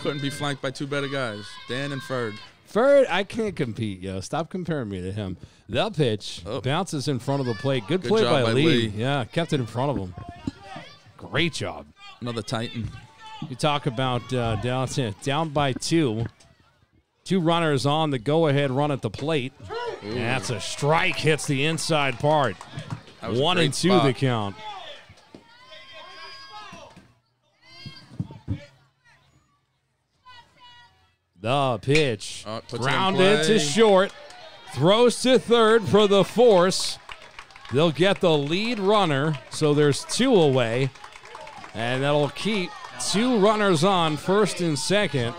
Couldn't be flanked by two better guys, Dan and Ferd. Third, I can't compete, yo. Stop comparing me to him. The pitch Oh. bounces in front of the plate. Good, Good play by, by Lee. Lee. Yeah, kept it in front of him. Great job. Another Titan. You talk about uh, down down by two. Two runners on the go-ahead run at the plate. That's a strike. Hits the inside part. That was a One and two spot. the count. The pitch. In Grounded to short. Throws to third for the force. They'll get the lead runner, so there's two away. And that'll keep two runners on, first and second.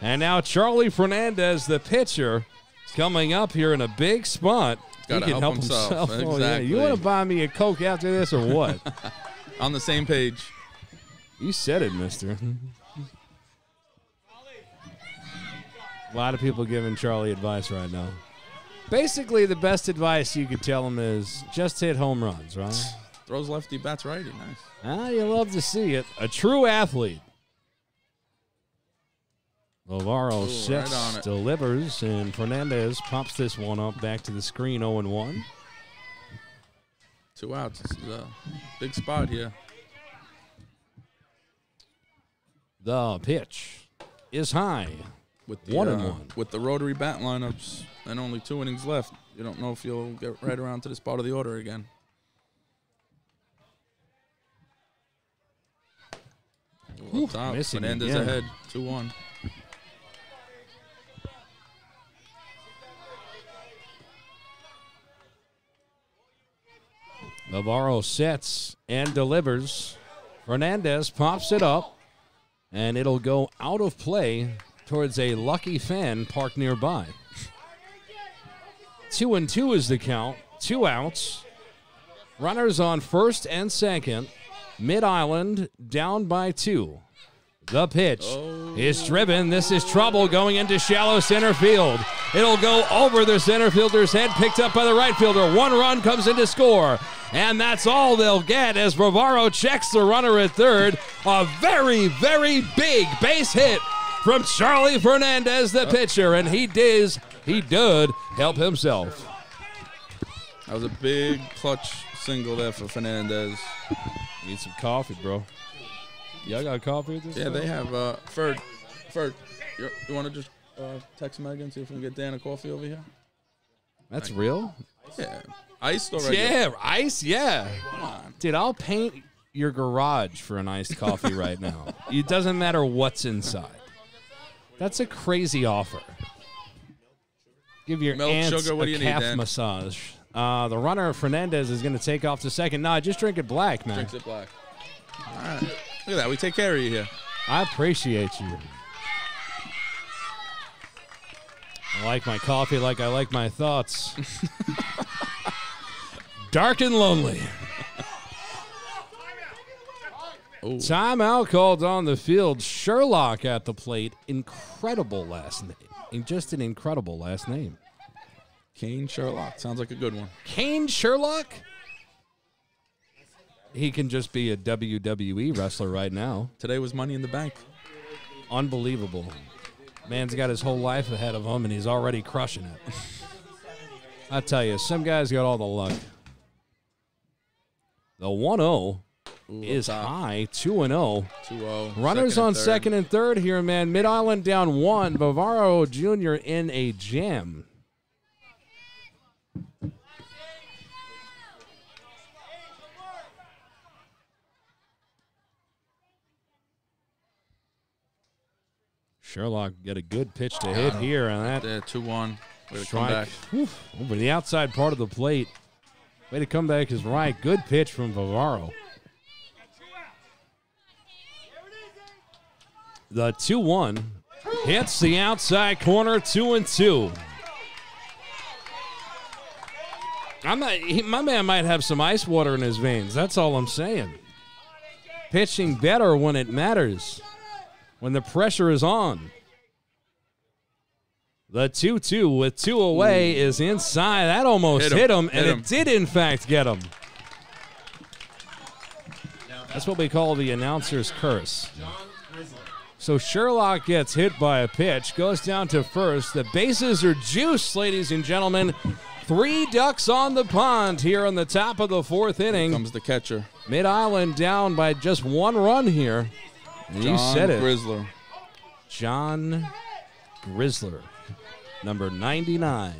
And now Charlie Fernandez, the pitcher, is coming up here in a big spot. Gotta he can help help himself. himself. Oh, yeah. You want to buy me a Coke after this or what? (laughs) On the same page. you said it, mister. A lot of people giving Charlie advice right now. Basically, the best advice you could tell him is just hit home runs, right? Throws lefty, bats righty. Nice. Ah, you love to see it. A true athlete. Bavaro Ooh, sets, right delivers, and Fernandez pops this one up back to the screen 0 1. Two outs. This is a big spot here. The pitch is high. With the, One and uh, one. With the rotary bat lineups and only two innings left, you don't know if you'll get right around to this part of the order again. Ooh, top, missing Fernandez again. ahead, 2 1. Bavaro sets and delivers. Fernandez pops it up, and it'll go out of play towards a lucky fan parked nearby. Two and two is the count. Two outs. Runners on first and second. Mid Island down by two. The pitch is driven. This is trouble going into shallow center field. It'll go over the center fielder's head, picked up by the right fielder. One run comes in to score. And that's all they'll get as Bavaro checks the runner at third. A very, very big base hit from Charlie Fernandez, the pitcher. And he did, he did help himself. That was a big clutch single there for Fernandez. Need some coffee, bro. Y'all got coffee with this? Yeah, they have uh, Ferd. Ferd, you, you want to just uh, text Megan see if we can get Dan a coffee over here? That's real? Yeah, iced regular? Yeah, ice, yeah. Come on. Dude, I'll paint your garage for an iced coffee (laughs) right now. It doesn't matter what's inside. That's a crazy offer. Give your Milk, aunts sugar, what a do you need, calf Dan? massage. Uh, the runner Fernandez is going to take off to second. Nah, just drink it black, man. Drinks it black. All right. Look at that. We take care of you here. I appreciate you. I like my coffee like I like my thoughts. (laughs) Dark and lonely. Ooh. Timeout called on the field. Sherlock at the plate. Incredible last name. And Just an incredible last name. Kane Sherlock. Sounds like a good one. Kane Sherlock? He can just be a WWE wrestler right now. Today was Money in the Bank. Unbelievable. Man's got his whole life ahead of him and he's already crushing it. (laughs) I tell you, some guys got all the luck. The 1 0 is top. high, 2 0. 2-0. Runners Second on third. second and third here, man. Mid Island down one. Bavaro Jr. in a jam. Sherlock get a good pitch to hit here, on that There, 2-1. Way to come strike back. whew, over the outside part of the plate. Way to come back is right. Good pitch from Bavaro. The 2 1 hits the outside corner, 2 and 2. I'm not, he, my man might have some ice water in his veins. That's all I'm saying. Pitching better when it matters, when the pressure is on. The 2 2 with two away is inside. That almost Hit hit him. him, and Hit him. it did, in fact, get him. That's what we call the announcer's curse. So Sherlock gets hit by a pitch, goes down to first. The bases are juiced, ladies and gentlemen. Three ducks on the pond here on the top of the fourth inning. Comes the catcher. Mid Island down by just one run here. You John said it. Grizzler. John Grizzler, number 99.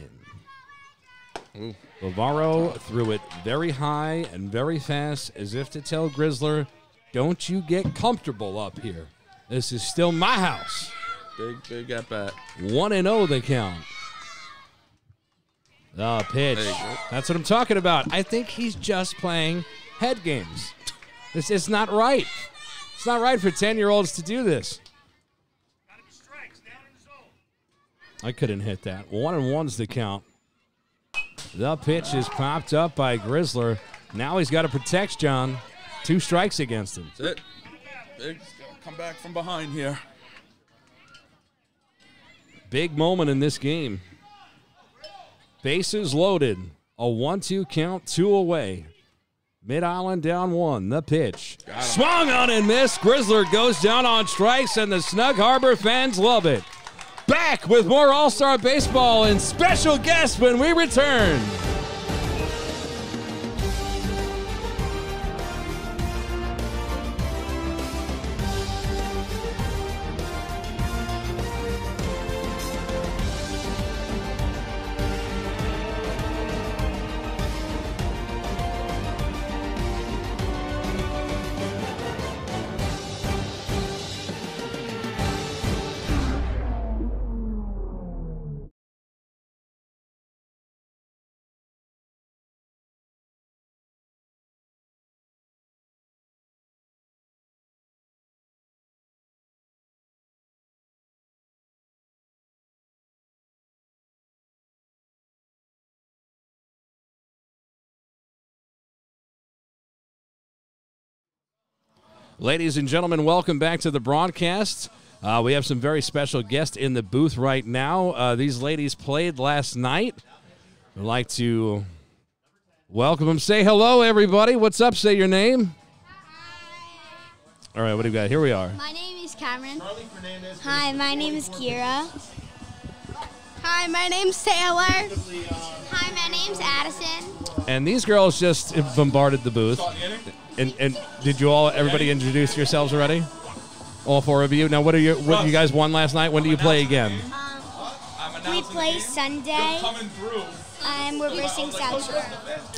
Ooh. Bavaro threw it very high and very fast, as if to tell Grizzler, don't you get comfortable up here. This is still my house. Big, big at bat. 1 and 0 the count. The pitch. There you go. That's what I'm talking about. I think he's just playing head games. This is not right. It's not right for 10 year olds to do this. I couldn't hit that. One and one's the count. The pitch is popped up by Grizzler. Now he's got to protect John. Two strikes against him. That's it. Gonna come back from behind here. Big moment in this game. Bases loaded. A 1 2 count, two away. Mid Island down one. The pitch. Swung on and missed. Grizzler goes down on strikes, and the Snug Harbor fans love it. Back with more All Star Baseball and special guests when we return. Ladies and gentlemen, welcome back to the broadcast. Uh, we have some very special guests in the booth right now. Uh, these ladies played last night. I'd like to welcome them. Say hello, everybody. What's up? Say your name. All right, what do we got? Here we are. My name is Cameron. Charlie Fernandez. Hi, my name is Kira. Hi, my name's Taylor. Hi, my name's Addison. And these girls just bombarded the booth. And, and did you all, everybody introduce yourselves already? All four of you. Now, what are you? What you guys won last night? When do you play again? Um, we play Sunday, and we're versing South Shore.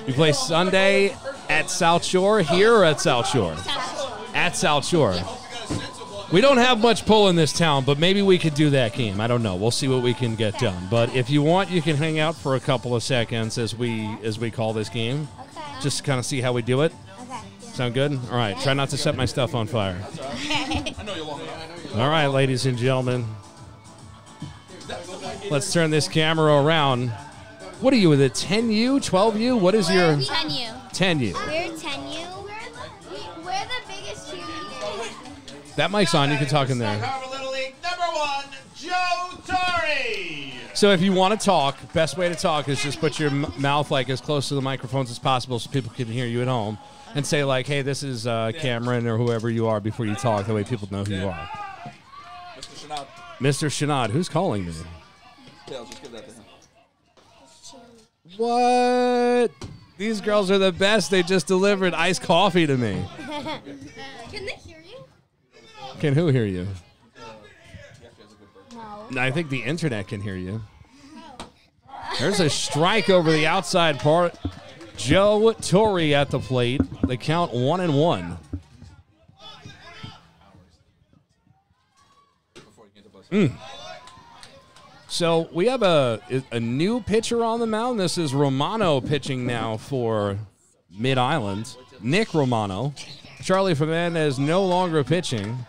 You play Sunday at South Shore here or at South Shore? At South Shore. We don't have much pull in this town, but maybe we could do that game. I don't know. We'll see what we can get done. But if you want, you can hang out for a couple of seconds as we as we call this game, Okay. just to kind of see how we do it. Okay. Sound good? All right. Try not to set my stuff on fire. I know you're long. All right, ladies and gentlemen. Let's turn this camera around. What are you with a 10U, 12U? What is your 10U. 10U? We're 10U. We're the, biggest cheerleaders. That mic's on. You can talk in there. Little League number one, Joe Torre. So if you want to talk, best way to talk is just put your m- mouth like as close to the microphones as possible so people can hear you at home, and say like, "Hey, this is uh, Cameron or whoever you are" before you talk. That way people know who you are. Mr. Shanab. Mr. Chanod, who's calling me? Tails, just give that to him. What? These girls are the best. They just delivered iced coffee to me. (laughs) Can they hear you? Can who hear you? No. No, I think the internet can hear you. There's a strike over the outside part. Joe Torre at the plate. They count one and one. Mm. So we have a a new pitcher on the mound. This is Romano pitching now for Mid Island. Nick Romano. Charlie Fernandez no longer pitching.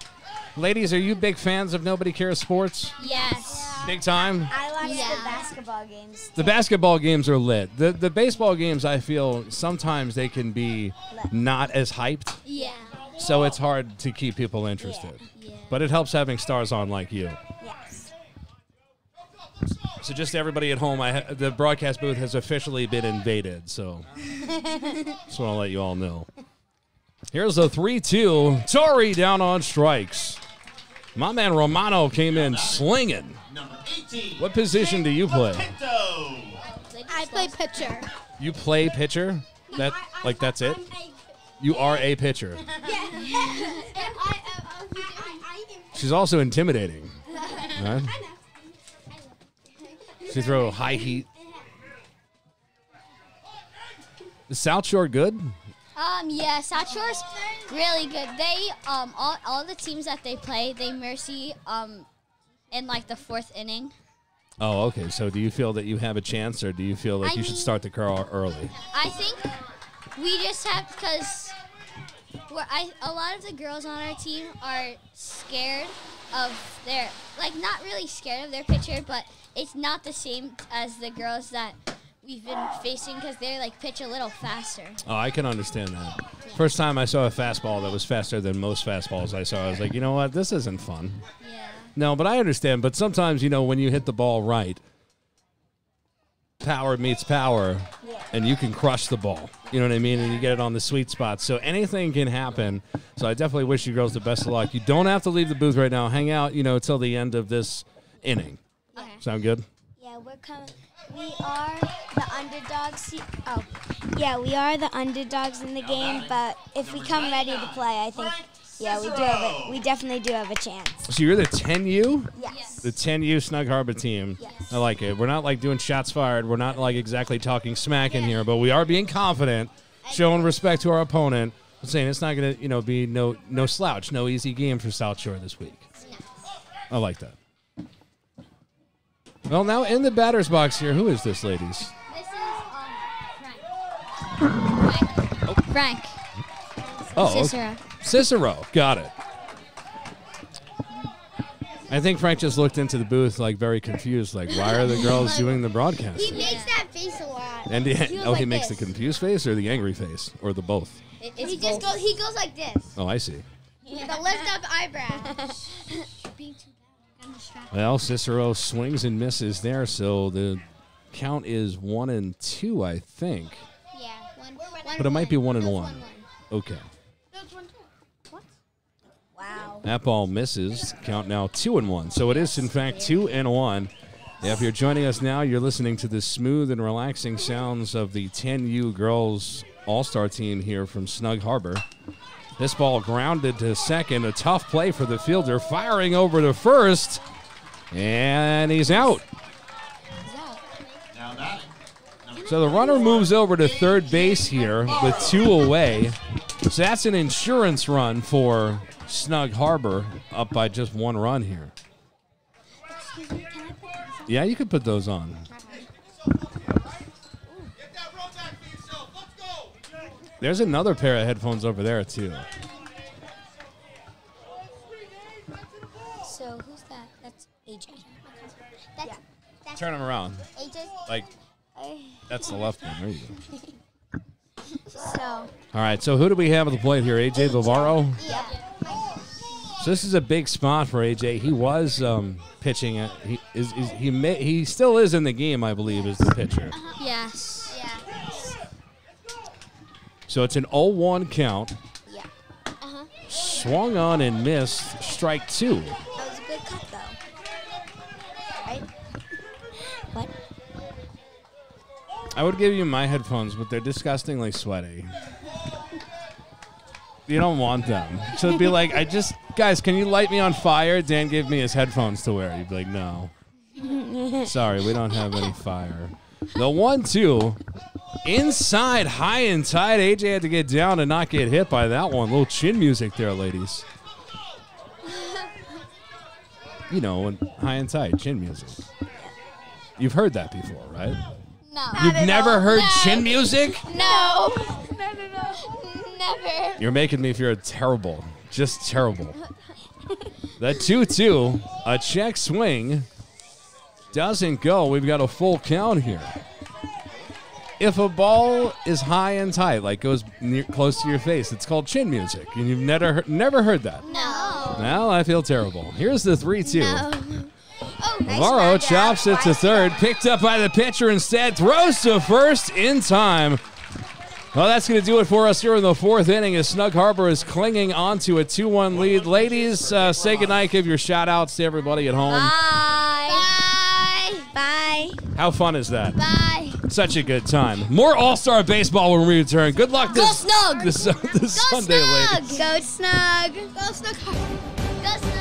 Ladies, are you big fans of Nobody Cares Sports? Yes. Big time. I watch Yeah. the basketball games. The basketball games are lit. The the baseball games, I feel sometimes they can be not as hyped, Yeah. so it's hard to keep people interested. Yeah. But it helps having stars on like you. Yes. So just everybody at home, I ha- the broadcast booth has officially been invaded. So (laughs) just want to let you all know. Here's a three-two. Torre down on strikes. My man Romano came in slinging. Number 18. What position do you play? I play pitcher. You play pitcher? That like that's it? You are a pitcher. She's also intimidating. Right? She throw high heat. Is South Shore good? Um, yeah, Shore's really good. They um all, all the teams that they play, they mercy um in like the fourth inning. Oh, okay. So do you feel that you have a chance, or do you feel like I you should mean- start the car early? I think we just have because we're I a lot of the girls on our team are scared of their like not really scared of their pitcher, but it's not the same as the girls that we've been facing because they like pitch a little faster. Oh, I can understand that. First time I saw a fastball that was faster than most fastballs I saw, I was like, you know what? This isn't fun. Yeah. No, but I understand. But sometimes, you know, when you hit the ball right, power meets power, and you can crush the ball. You know what I mean? And you get it on the sweet spot. So anything can happen. So I definitely wish you girls the best of luck. You don't have to leave the booth right now. Hang out, you know, till the end of this inning. Okay. Sound good? Yeah, we're coming. We are the underdogs. Oh, yeah, we are the underdogs in the game. But if we come ready to play, I think, yeah, we do have a, we definitely do have a chance. So you're the 10U? Yes. The 10U Snug Harbor team. Yes. I like it. We're not like doing shots fired. We're not like exactly talking smack in here, but we are being confident, showing respect to our opponent. I'm saying it's not going to, you know, be no no slouch, no easy game for South Shore this week. I like that. Well, now in the batter's box here, who is this, ladies? This is um Frank. Frank. Frank. Oh, okay. Cicero. Cicero. Got it. I think Frank just looked into the booth like very confused, like why are the girls doing the broadcast? He makes that face a lot. And he, He was oh, he makes this. the confused face or the angry face or the both. It- he it's just goes. He goes like this. Oh, I see. The lift up eyebrows. (laughs) Being too loud. I'm distracted. Well, Cicero swings and misses there, so the count is one and two, I think. Yeah. One, one, But it might be one and one. one. Okay. One two. What? Wow. That ball misses. Count now two and one. So it is, in fact, two and one. Yeah, if you're joining us now, you're listening to the smooth and relaxing sounds of the 10U girls All Star team here from Snug Harbor. This ball grounded to second. A tough play for the fielder, firing over to first. And he's out. So the runner moves over to third base here with two away. So that's an insurance run for Snug Harbor, up by just one run here. Yeah, you could put those on. Get that roll back for yourself. Let's go. There's another pair of headphones over there too. So who's that? That's AJ. That's that's Turn them around. AJ. Like that's the left one. There you go. So All right. So who do we have at the plate here? AJ Bavaro. yeah. So this is a big spot for AJ. He was um, pitching it. He is, is he may, he still is in the game, I believe, is the pitcher. Yes. So it's an 0-1 count. Yeah. Uh-huh. Swung on and missed. Strike two. That was a good cut, though. Right? What? I would give you my headphones, but they're disgustingly sweaty. You don't want them. So it'd be (laughs) like, I just, guys, can you light me on fire? Dan gave me his headphones to wear. You'd be like, no. (laughs) Sorry, we don't have any fire. The one, two, inside, high and tight. AJ had to get down and not get hit by that one. little chin music there, ladies. You know, when high and tight, chin music. You've heard that before, right? No. You've never heard No. chin music? No. No, no, no. Never. You're making me feel terrible. Just terrible. The 2 2, a check swing, doesn't go. We've got a full count here. If a ball is high and tight, like goes near, close to your face, it's called chin music. And you've never, heard- never heard that. No. Well, I feel terrible. Here's the 3 2. No. (laughs) Oh, Bavaro chops it to third, picked up by the pitcher instead, throws to first in time. Well, that's going to do it for us here in the fourth inning as Snug Harbor is clinging on to a 2 1 lead. Ladies, uh, say goodnight. Give your shout outs to everybody at home. Bye. Bye. Bye. How fun is that? Bye. Such a good time. More All Star baseball when we return. Good luck Go this, Snug. this, this Go Sunday, snug. ladies. Go snug. Go snug. Go snug.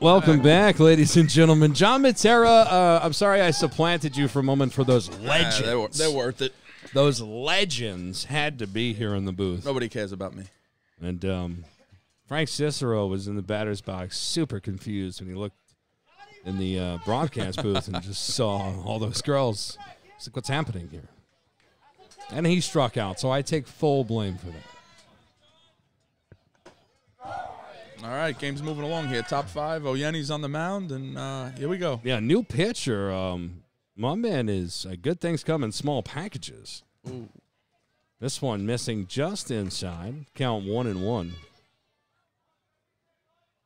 Welcome back. ladies and gentlemen. John Matera, uh, I'm sorry I supplanted you for a moment for those legends. They're, they're worth it. those legends had to be here in the booth. Nobody cares about me. And um, Frank Cicero was in the batter's box, super confused when he looked in the uh, broadcast booth and just saw all those girls. It's like, what's happening here? And he struck out, so I take full blame for that. All right, game's moving along here. Top five. Oyeni's on the mound, and uh, here we go. Yeah, new pitcher. Um, my man is uh, good things come in small packages. This one missing just inside. Count one and one.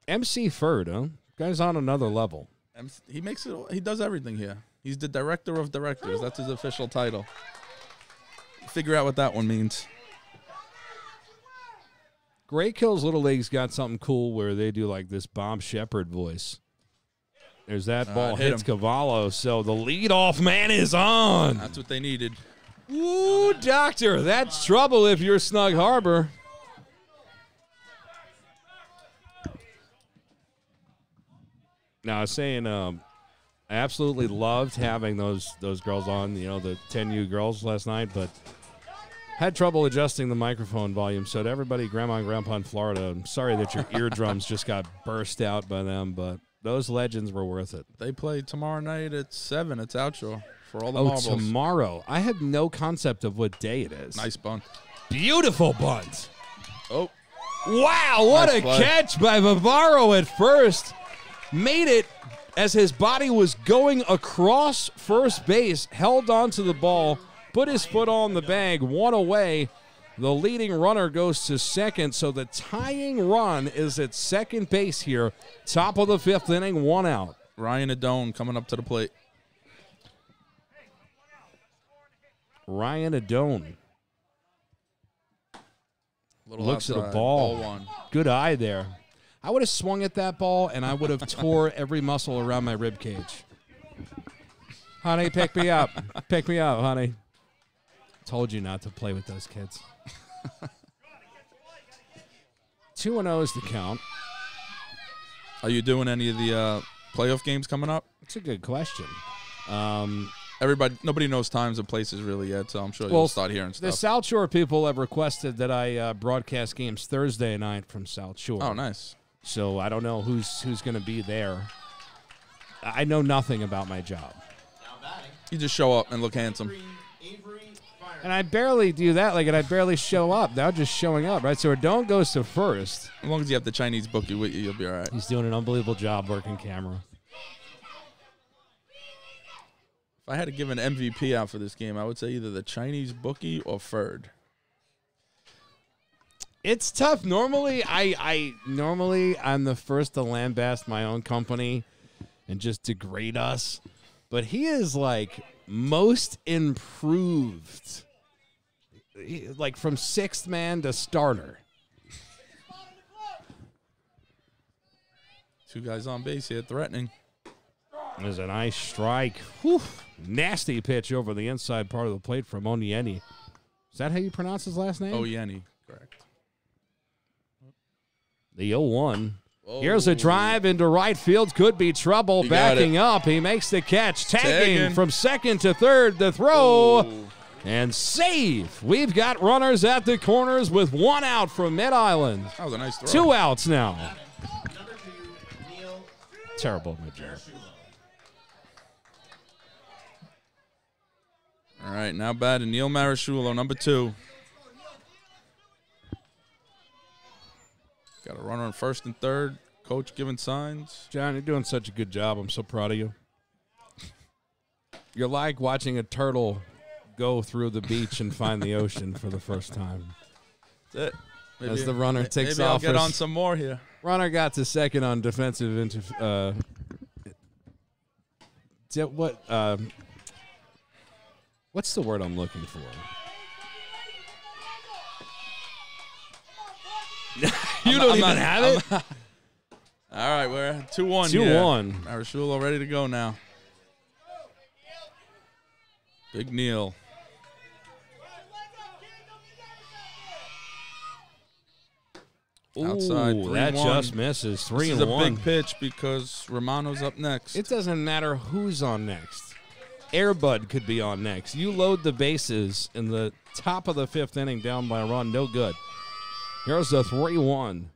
MC Ferd, huh? Guy's on another level. And He makes it. He does everything here. He's the director of directors. That's his official title. Figure out what that one means. Great Kills Little League's got something cool where they do like this Bob Sheppard voice. There's that Uh, ball hit hits him. Cavallo, so the leadoff man is on. That's what they needed. Ooh, doctor, that's trouble if you're Snug Harbor. Now, I was saying, um, I absolutely loved having those those girls on, you know, the 10U girls last night, but had trouble adjusting the microphone volume. So, to everybody, Grandma and Grandpa in Florida, I'm sorry that your eardrums just got burst out by them, but those legends were worth it. They play tomorrow night at seven. It's outshore for all the Oh, marbles. tomorrow. I have no concept of what day it is. nice bunt. Beautiful bunt. Oh, Wow, what Nice a play. catch by Bavaro at first. Made it as his body was going across first base, held onto the ball, put his foot on the bag, one away. The leading runner goes to second, so the tying run is at second base here. Top of the fifth inning, one out. Ryan Adone coming up to the plate. Ryan Adone. Little Looks at a outside. ball. one. Good eye there. I would have swung at that ball and I would have tore (laughs) every muscle around my rib cage. Honey, pick me up. Pick me up, honey. Told you not to play with those kids. (laughs) 2 and 0 is the count. Are you doing any of the uh, playoff games coming up? It's a good question. Um, Everybody, nobody knows times and places really yet, so I'm sure Well, you'll start hearing the stuff. The South Shore people have requested that I uh, broadcast games Thursday night from South Shore. oh, nice. So I don't know who's who's going to be there. I know nothing about my job. You just show up and look handsome. Green Avery Fire. And I barely do that. Like, and I barely show up. Now just showing up, right? So Adone goes to first. As long as you have the Chinese bookie with you, you'll be all right. He's doing an unbelievable job working camera. If I had to give an MVP out for this game, I would say either the Chinese bookie or Ferd. It's tough. Normally, I, I normally I'm the first to lambast my own company and just degrade us, but he is like most improved, He- like from sixth man to starter. Two guys on base here, threatening. There's a nice strike. Whew. Nasty pitch over the inside part of the plate from Onieni. Is that how you pronounce his last name? Oh, Yenny. Correct. The 0 1. Here's a drive into right field. Could be trouble. He Backing up. He makes the catch. Tagging Tagging. from second to third. The throw. Ooh. And save. We've got runners at the corners with one out from Mid Island. That was a nice throw. Two outs now. Two, Terrible mid. All right, now batting Neil Marashulo, number two. Got a runner on first and third. Coach giving signs. John, you're doing such a good job. I'm so proud of you. You're like watching a turtle go through the beach and find the ocean for the first time. That's it. As the runner takes maybe I'll off get on some more here. Runner got to second on defensive uh, what um, what's the word I'm looking for? (laughs) you don't I'm even not- have it. not- (laughs) All right, we're two one. Two here. one. Marashulo ready to go now. Big Neil. Outside, that 3-1. just misses three This and is a big pitch because Romano's up next. It doesn't matter who's on next. Airbud could be on next. You load the bases in the top of the fifth inning down by a run, no good. Here's the 3 1.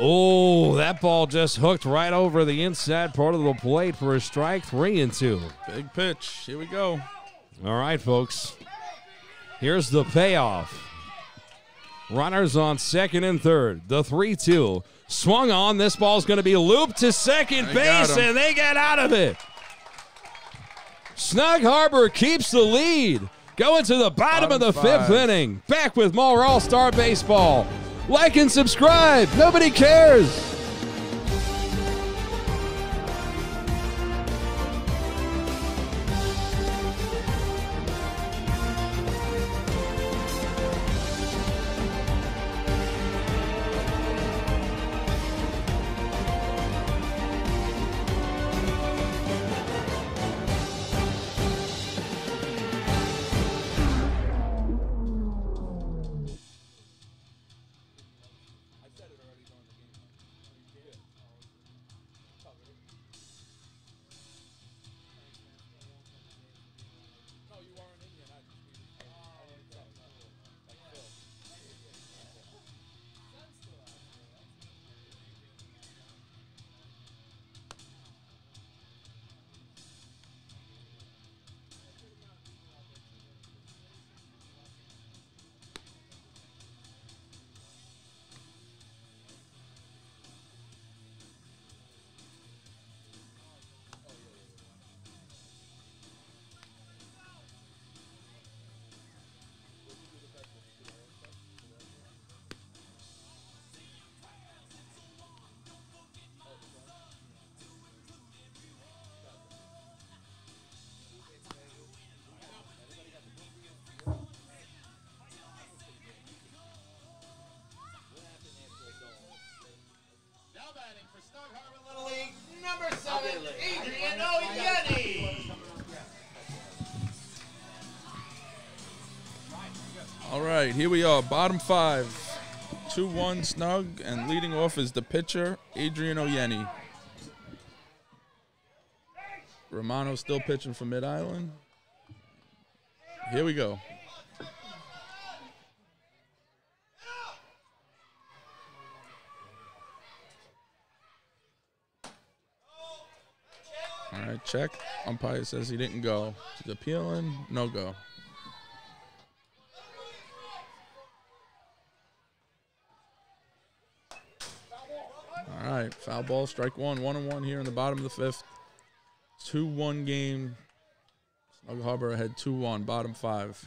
Oh, that ball just hooked right over the inside part of the plate for a strike, three and two. Big pitch. Here we go. All right, folks. Here's the payoff. Runners on second and third. The 3 2. Swung on. This ball's going to be looped to second They base, and they get out of it. Snug Harbor keeps the lead. Going to the bottom, of the Bottom fifth inning. Back with more All Star Baseball. Like and subscribe. Nobody cares. Right, here we are. Bottom five. 2 1 snug, and leading off is the pitcher, Adrian Oyeni. Romano still pitching for Mid Island. Here we go. All right, check. Umpire says he didn't go. He's appealing. No go. All right, foul ball, strike one, one and one here in the bottom of the fifth. Two one game. Snug Harbor ahead two one, bottom five.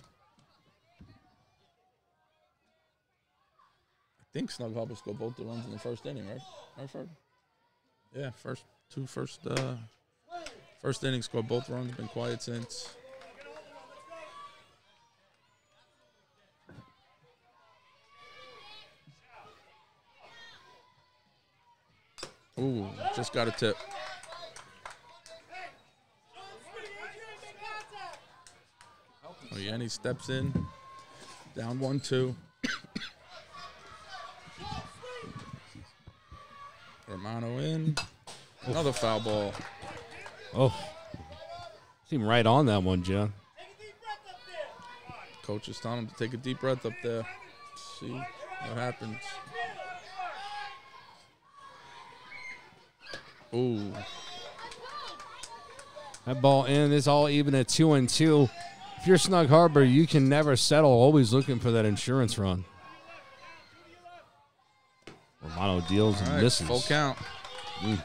I think Snug Harbor scored both the runs in the first inning, right? Right? Yeah, first two first uh first inning scored both runs. Been quiet since. Ooh, just got a tip. Oh yeah, and he steps in. Down one two. Romano in. Another foul ball. Oh, seem right on that one, John. Coach is telling him to take a deep breath up there. See what happens. Ooh. That ball in is all even at two and two. If you're Snug Harbor, you can never settle. Always looking for that insurance run. Romano deals and right, misses. full count. Mm.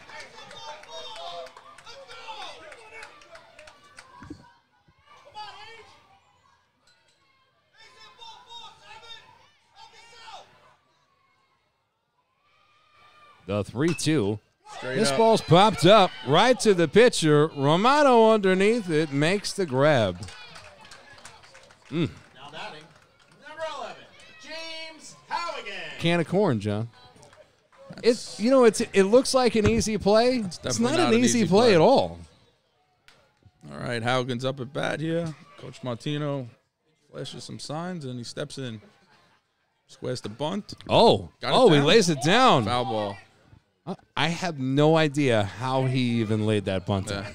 The three-two. Straight This up. ball's popped up right to the pitcher. Romano underneath it makes the grab. Hmm. Now batting, number 11, James Howigan. Can of corn, John. It's you know it's it looks like an easy play. It's, not, not an an easy, easy play, play. at all. All right, Haugen's up at bat here. Coach Martino flashes some signs and he steps in. Squares the bunt. Oh, Got it oh, he down. lays it down. Foul ball. I- have no idea how he even laid that bunt. Yeah.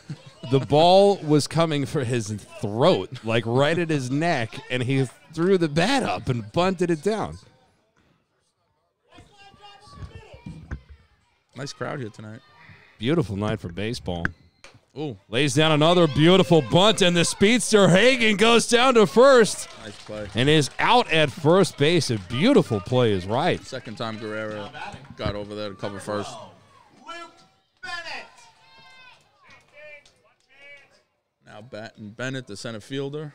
the ball was coming for his throat, like right at his neck, and he threw the bat up and bunted it down. Nice crowd here tonight. Beautiful night for baseball. Ooh, Lays down another beautiful bunt, and the speedster Hagen goes down to first nice play. and is out at first base. A beautiful play is right. Second time Guerrero got over there to cover first. Now batting Bennett, the center fielder.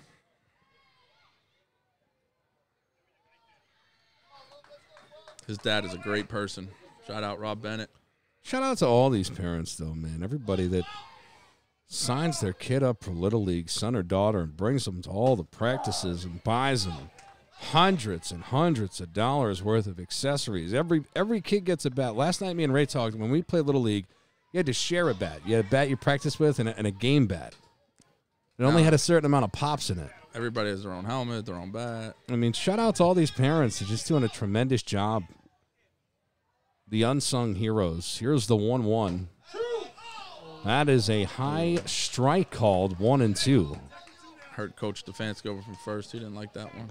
His dad is a great person. Shout out Rob Bennett. Shout out to all these parents, though, man. Everybody that signs their kid up for Little League, son or daughter, and brings them to all the practices and buys them hundreds and hundreds of dollars worth of accessories. Every every kid gets a bat. Last night, me and Ray talked. When we played Little League, you had to share a bat. You had a bat you practice with and a, and a game bat. It only had a certain amount of pops in it. Everybody has their own helmet, their own bat. I mean, shout out to all these parents. They're just doing a tremendous job. The unsung heroes. Here's the 1 1. That is a high strike called 1 and 2. Heard Coach Stefanski over from first. He didn't like that one.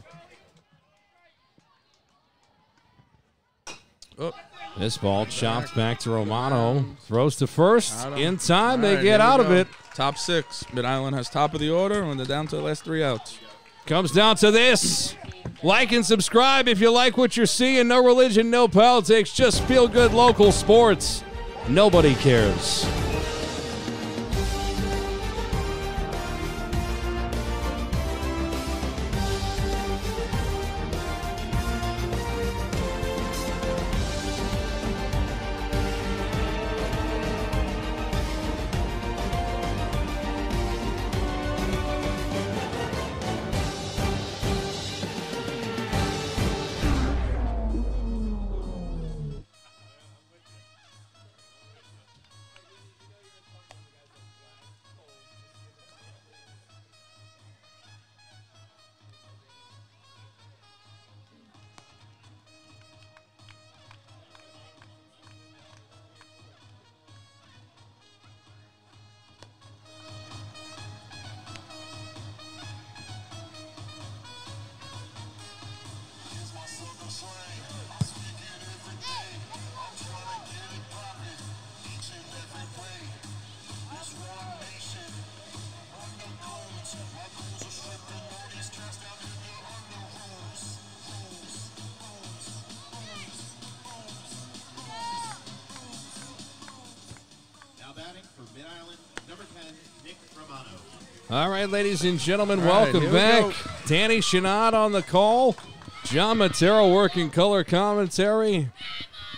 Oh, This ball chopped back to Romano. Throws to first. In time, they get out of it. Top six. Mid Island has top of the order, when they're down to the last three outs. Comes down to this. Like and subscribe if you like what you're seeing. No religion, no politics, just feel good local sports. Nobody cares. Right, ladies and gentlemen, All right, welcome we back. go. Danny Chanod on the call. John Matero working color commentary.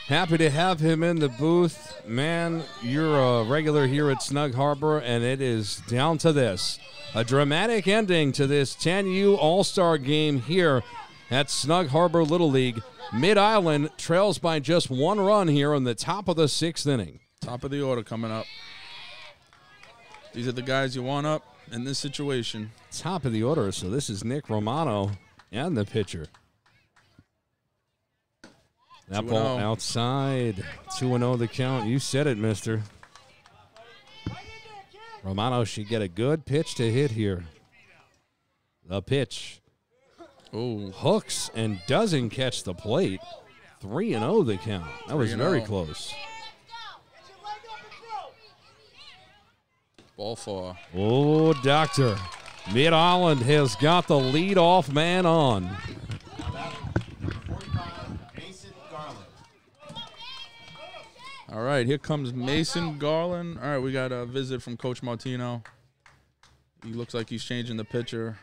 Happy to have him in the booth. Man, you're a regular here at Snug Harbor, and it is down to this. A dramatic ending to this 10U All Star game here at Snug Harbor Little League. Mid Island trails by just one run here in the top of the sixth inning. Top of the order coming up. These are the guys you want up in this situation. top of the order. So this is Nick Romano and the pitcher. That ball oh. outside. 2 0 the count. You said it, mister. Romano should get a good pitch to hit here. The pitch Oh, hooks and doesn't catch the plate. 3 0 the count. That was very close. Ball four. Oh, Doctor. Mid Island has got the lead off man on. Now batting number 45, Mason Garland. All right, here comes Mason Garland. All right, we got a visit from Coach Martino. He looks like he's changing the pitcher.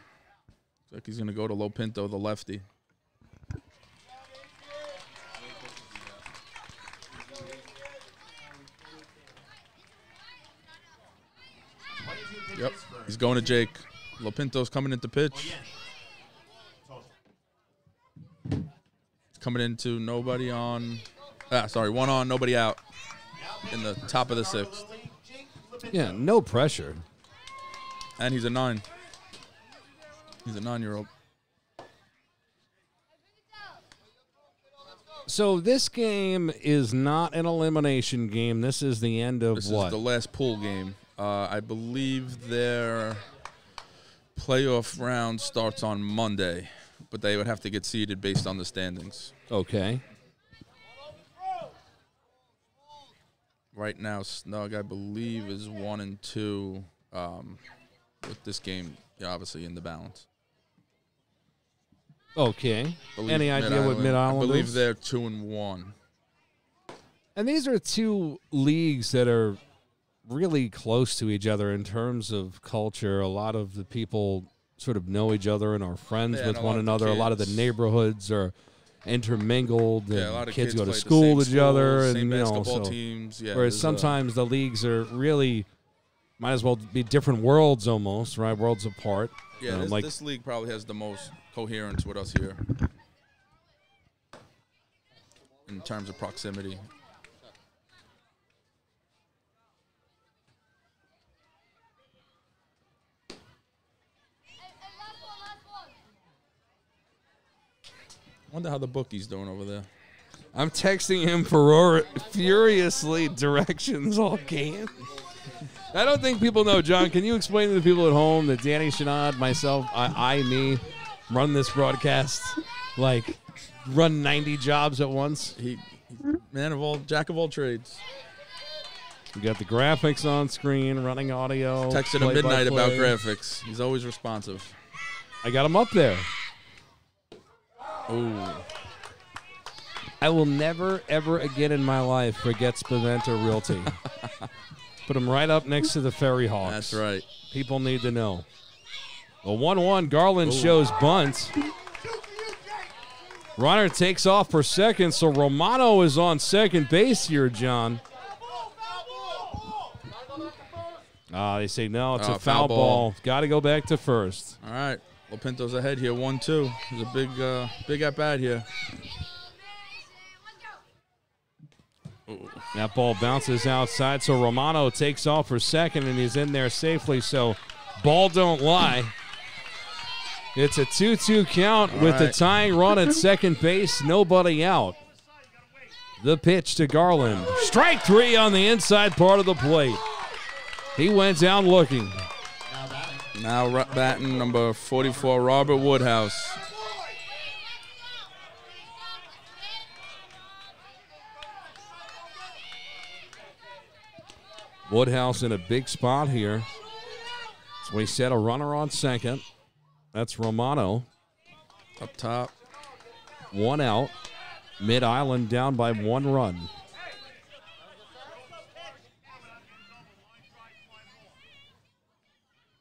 Looks like he's going to go to Lopinto, the lefty. Yep, he's going to Jake. Lopinto's coming into pitch. Coming into nobody on. Ah, sorry, one on, nobody out. In the top of the sixth. Yeah, no pressure. And he's a nine. He's a nine year old. So this game is not an elimination game. This is the end of This what? is the last pool game. Uh, I believe their playoff round starts on Monday, but they would have to get seeded based on the standings. okay. right now, Snug, I believe, is one and two. Um, with this game, obviously in the balance. Okay. Believe Any idea what Mid-Island- Mid I believe is? they're two and one. And these are two leagues that are really close to each other in terms of culture. A lot of the people sort of know each other and are friends Yeah, with one lot of the another. A lot of the neighborhoods are intermingled, and Yeah, a lot of kids, kids, go to play at the school with each other, and you know, basketball so- teams. Yeah, Whereas sometimes the leagues are really might as well be different worlds almost, right? Worlds apart. yeah, um, this, like this league probably has the most coherence with us here in terms of proximity. Wonder how the bookie's doing over there. I'm texting him furor- furiously directions all game. I don't think people know, John. Can you explain to the people at home that Danny Chanod, myself, I, I, me, run this broadcast, like run 90 jobs at once? He, man of all, jack of all trades. We got the graphics on screen, running audio. Texted at midnight about graphics. He's always responsive. I got him up there. Ooh. I will never, ever again in my life forget Spaventa Realty. (laughs) Put him right up next to the Ferry Hawks. That's right. People need to know. A 1 1 Garland shows bunt. Runner takes off for second, so Romano is on second base here, John. Ah, they say no, it's Oh, a foul, foul ball. ball. Got to go back to first. All right. Pinto's ahead here, one two. There's a big, uh, big at bat here. That ball bounces outside, so Romano takes off for second, and he's in there safely. So, ball don't lie. It's a 2 2 count with the tying run at second base, nobody out. The pitch to Garland. Strike three on the inside part of the plate. He went down looking. Now batting number 44, Robert Woodhouse. Woodhouse in a big spot here. So we set a runner on second. That's Romano. Up top. One out. Mid Island down by one run.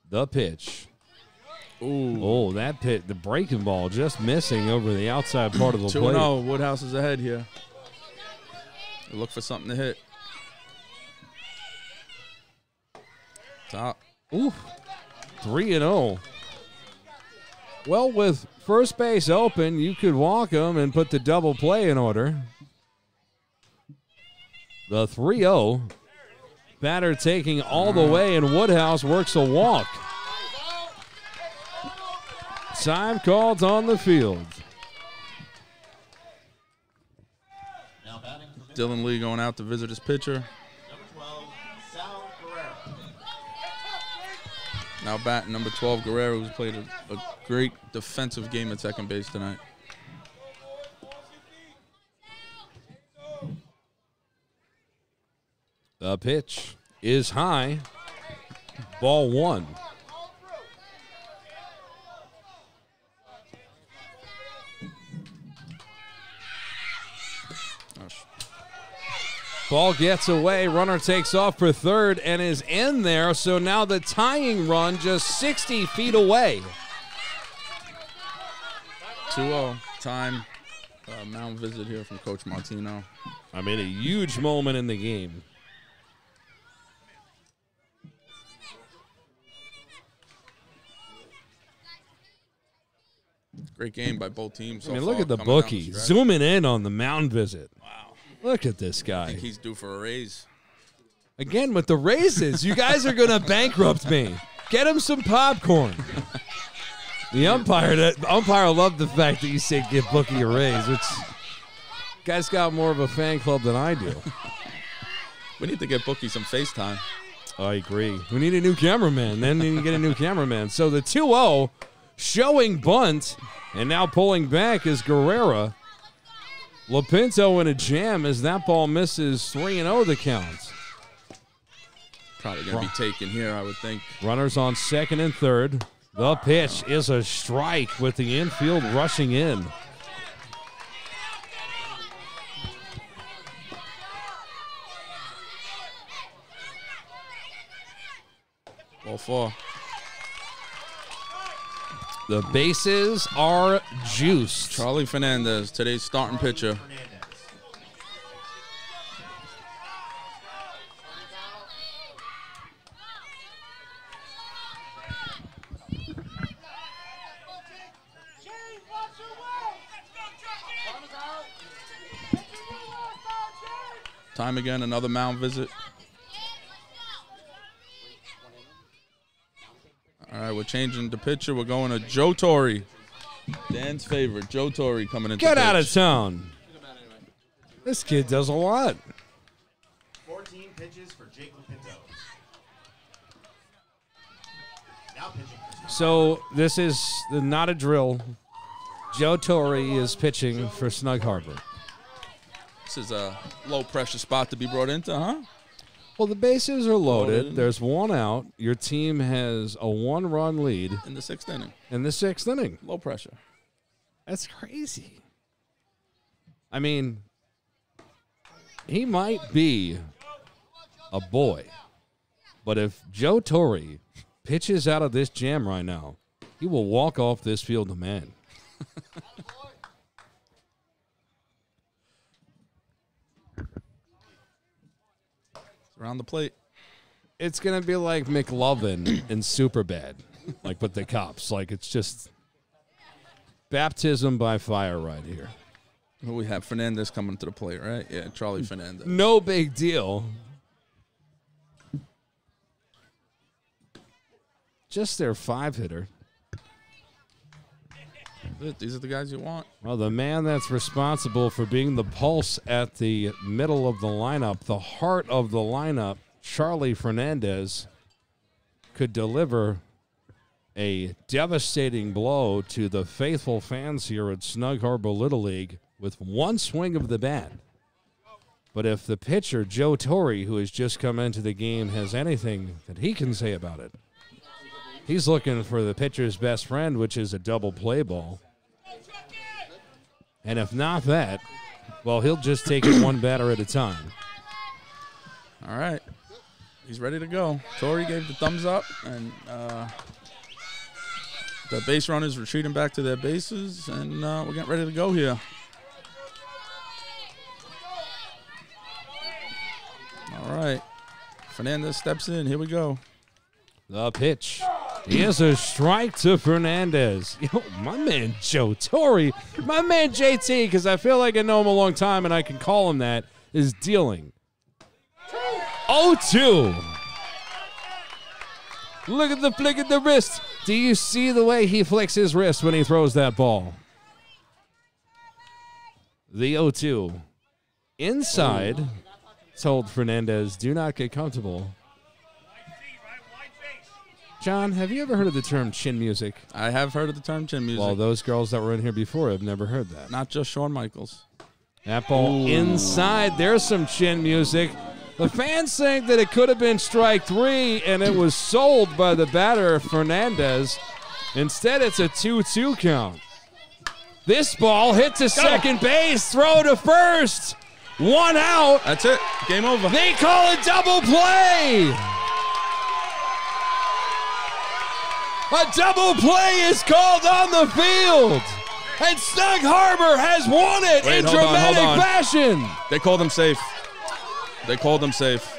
The pitch. Ooh. Oh, that pit, the breaking ball just missing over the outside part of the (clears throat) 2 plate. 0. Woodhouse is ahead here. Look for something to hit. Top. Ooh, 3 and 0. Well, with first base open, you could walk him and put the double play in order. The 3 0. Batter taking all the way, and Woodhouse works a walk. Time called on the field. Dylan Lee going out to visit his pitcher. number 12, Guerrero. Now batting number 12, Guerrero, who's played a, a great defensive game at second base tonight. The pitch is high. Ball one. Ball gets away. Runner takes off for third and is in there. So now the tying run just 60 feet away. 2 0. Time. Uh, mound visit here from Coach Martino. I mean, a huge moment in the game. Great game by both teams. I mean, look at the bookie stretch. zooming in on the mound visit. Wow. Look at this guy. I think he's due for a raise. Again with the raises. You guys are going to bankrupt me. Get him some popcorn. The umpire, that the umpire loved the fact that you said give Bookie a raise, which guy's got more of a fan club than I do. We need to get Bookie some FaceTime. I agree. We need a new cameraman. Then we need to get a new cameraman. So the 2 0 showing bunt and now pulling back is Guerrera. Lopinto in a jam as that ball misses 3 0 the count. Probably going to be taken here, I would think. Runners on second and third. The pitch is a strike with the infield rushing in. Ball four. The bases are juiced. Charlie Fernandez, today's starting pitcher. Time again, another mound visit. All right, we're changing the pitcher. We're going to Joe Torre. Dan's favorite, Joe Torre, coming in. Get out of town. This kid does a lot. 14 pitches for Jake Pinto. Now pitching So this is the, not a drill. Joe Torre is pitching for Snug Harbor. This is a low pressure spot to be brought into, huh? Well, the bases are loaded. Loaded. There's one out. Your team has a one-run lead In the sixth inning, in the sixth inning. low pressure. That's crazy. I mean, he might be a boy, but if Joe Torre pitches out of this jam right now, he will walk off this field a man. (laughs) Around the plate. It's gonna be like McLovin (coughs) in Superbad, like with the cops. Like it's just baptism by fire right here. We have? Fernandez coming to the plate, right? Yeah, Charlie Fernandez. No big deal. Just their five hitter. These are the guys you want. Well, the man that's responsible for being the pulse at the middle of the lineup, the heart of the lineup, Charlie Fernandez, could deliver a devastating blow to the faithful fans here at Snug Harbor Little League with one swing of the bat. But if the pitcher, Joe Torre, who has just come into the game, has anything that he can say about it, he's looking for the pitcher's best friend, which is a double play ball. And if not that, well, he'll just take it one batter at a time. All right. He's ready to go. Torre gave the thumbs up, and uh, the base runners retreating back to their bases, and uh, we're getting ready to go here. All right. Fernandez steps in. Here we go. The pitch. Here's a strike to Fernandez. (laughs) Yo, my man Joe Torre, my man JT, because I feel like I know him a long time and I can call him that, is dealing. 0 2. Look at the flick of the wrist. Do you see the way he flicks his wrist when he throws that ball? The 0 2. Inside told Fernandez, do not get comfortable. John, have you ever heard of the term chin music? I have heard of the term chin music. Well, those girls that were in here before have never heard that. Not just Shawn Michaels. That ball inside. There's some chin music. The fans think that it could have been strike three, and it was sold by the batter Fernandez. Instead, it's a 2 2 count. This ball hit to second base, throw to first. One out. That's it. Game over. They call it double play. A double play is called on the field. And Snug Harbor has won it Wait, in hold on, dramatic on. fashion. They called him safe. They called him safe.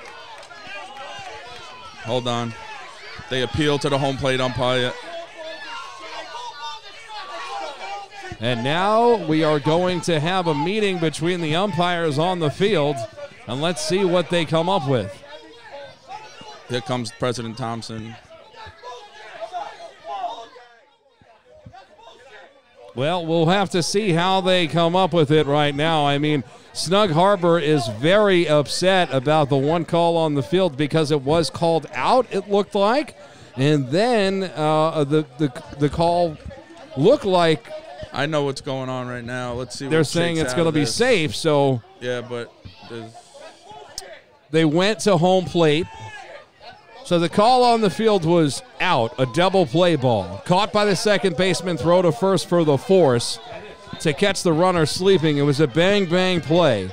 Hold on. They appeal to the home plate umpire. And now we are going to have a meeting between the umpires on the field, and let's see what they come up with. Here comes President Thompson. Well, we'll have to see how they come up with it right now. I mean, Snug Harbor is very upset about the one call on the field because it was called out, it looked like. And then uh, the, the, the call looked like I know what's going on right now. Let's see. they're saying it's going to be this. safe. So Yeah, but there's, they went to home plate. So the call on the field was out, a double play ball. Caught by the second baseman, throw to first for the force to catch the runner sleeping. It was a bang bang play.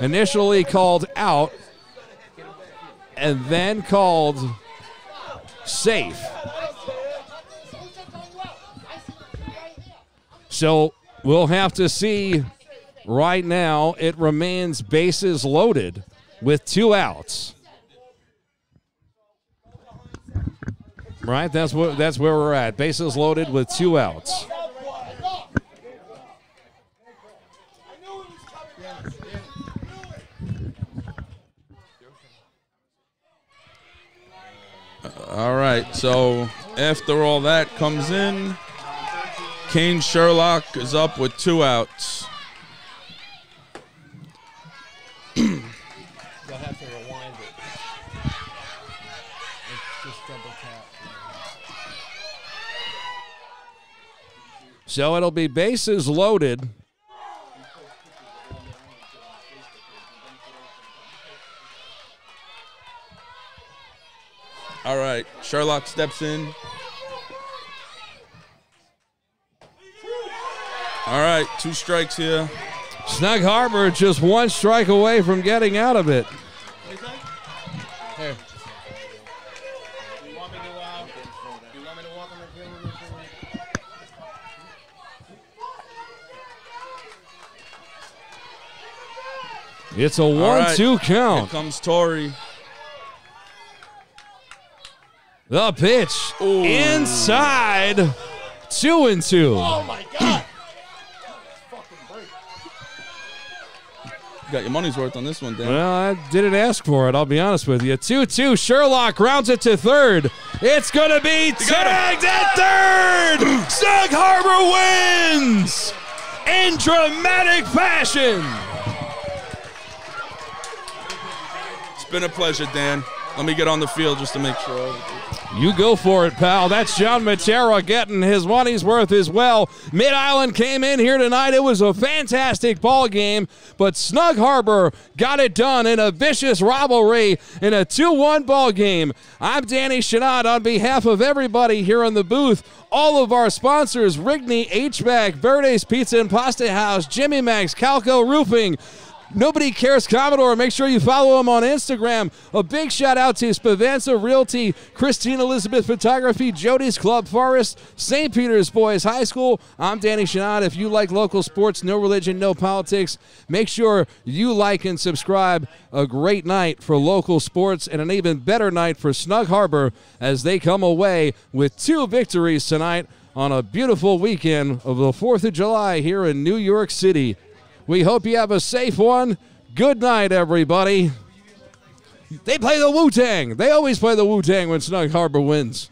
Initially called out and then called safe. So we'll have to see right now. It remains bases loaded with two outs. Right, that's what that's where we're at. Bases loaded with two outs. All right. So after all that comes in, Kane Sherlock is up with two outs. You'll have to rewind it. Just double tap. So it'll be bases loaded. All right. Sherlock steps in. All right. Two strikes here. Snug Harbor just one strike away from getting out of it. Do you want me to, uh, do you want me to walk on the green? with you? It's a one-two Here count. comes Torre. The pitch Ooh. inside, two and two. Oh my God! (clears throat) You got your money's worth on this one, Dan. Well, I didn't ask for it. I'll be honest with you. Two-two. Sherlock rounds it to third. It's gonna be tagged at third. (clears throat) Snug Harbor wins in dramatic fashion. It's been a pleasure, Dan. Let me get on the field just to make sure. You go for it, pal. That's John Matera getting his money's worth as well. Mid Island came in here tonight. It was a fantastic ball game, but Snug Harbor got it done in a vicious rivalry in a 2-1 ball game. I'm Danny Chanod on behalf of everybody here in the booth. All of our sponsors, Rigney HVAC, Verde's Pizza and Pasta House, Jimmy Max, Calco Roofing, Nobody cares Commodore. Make sure you follow him on Instagram. A big shout out to Spavanza Realty, Christine Elizabeth Photography, Jody's Club Forest, St. Peter's Boys High School. I'm Danny Chanod. If you like local sports, no religion, no politics, make sure you like and subscribe. A great night for local sports and an even better night for Snug Harbor as they come away with two victories tonight on a beautiful weekend of the 4th of July here in New York City. We hope you have a safe one. Good night, everybody. They play the Wu Tang. They always play the Wu Tang when Snug Harbor wins.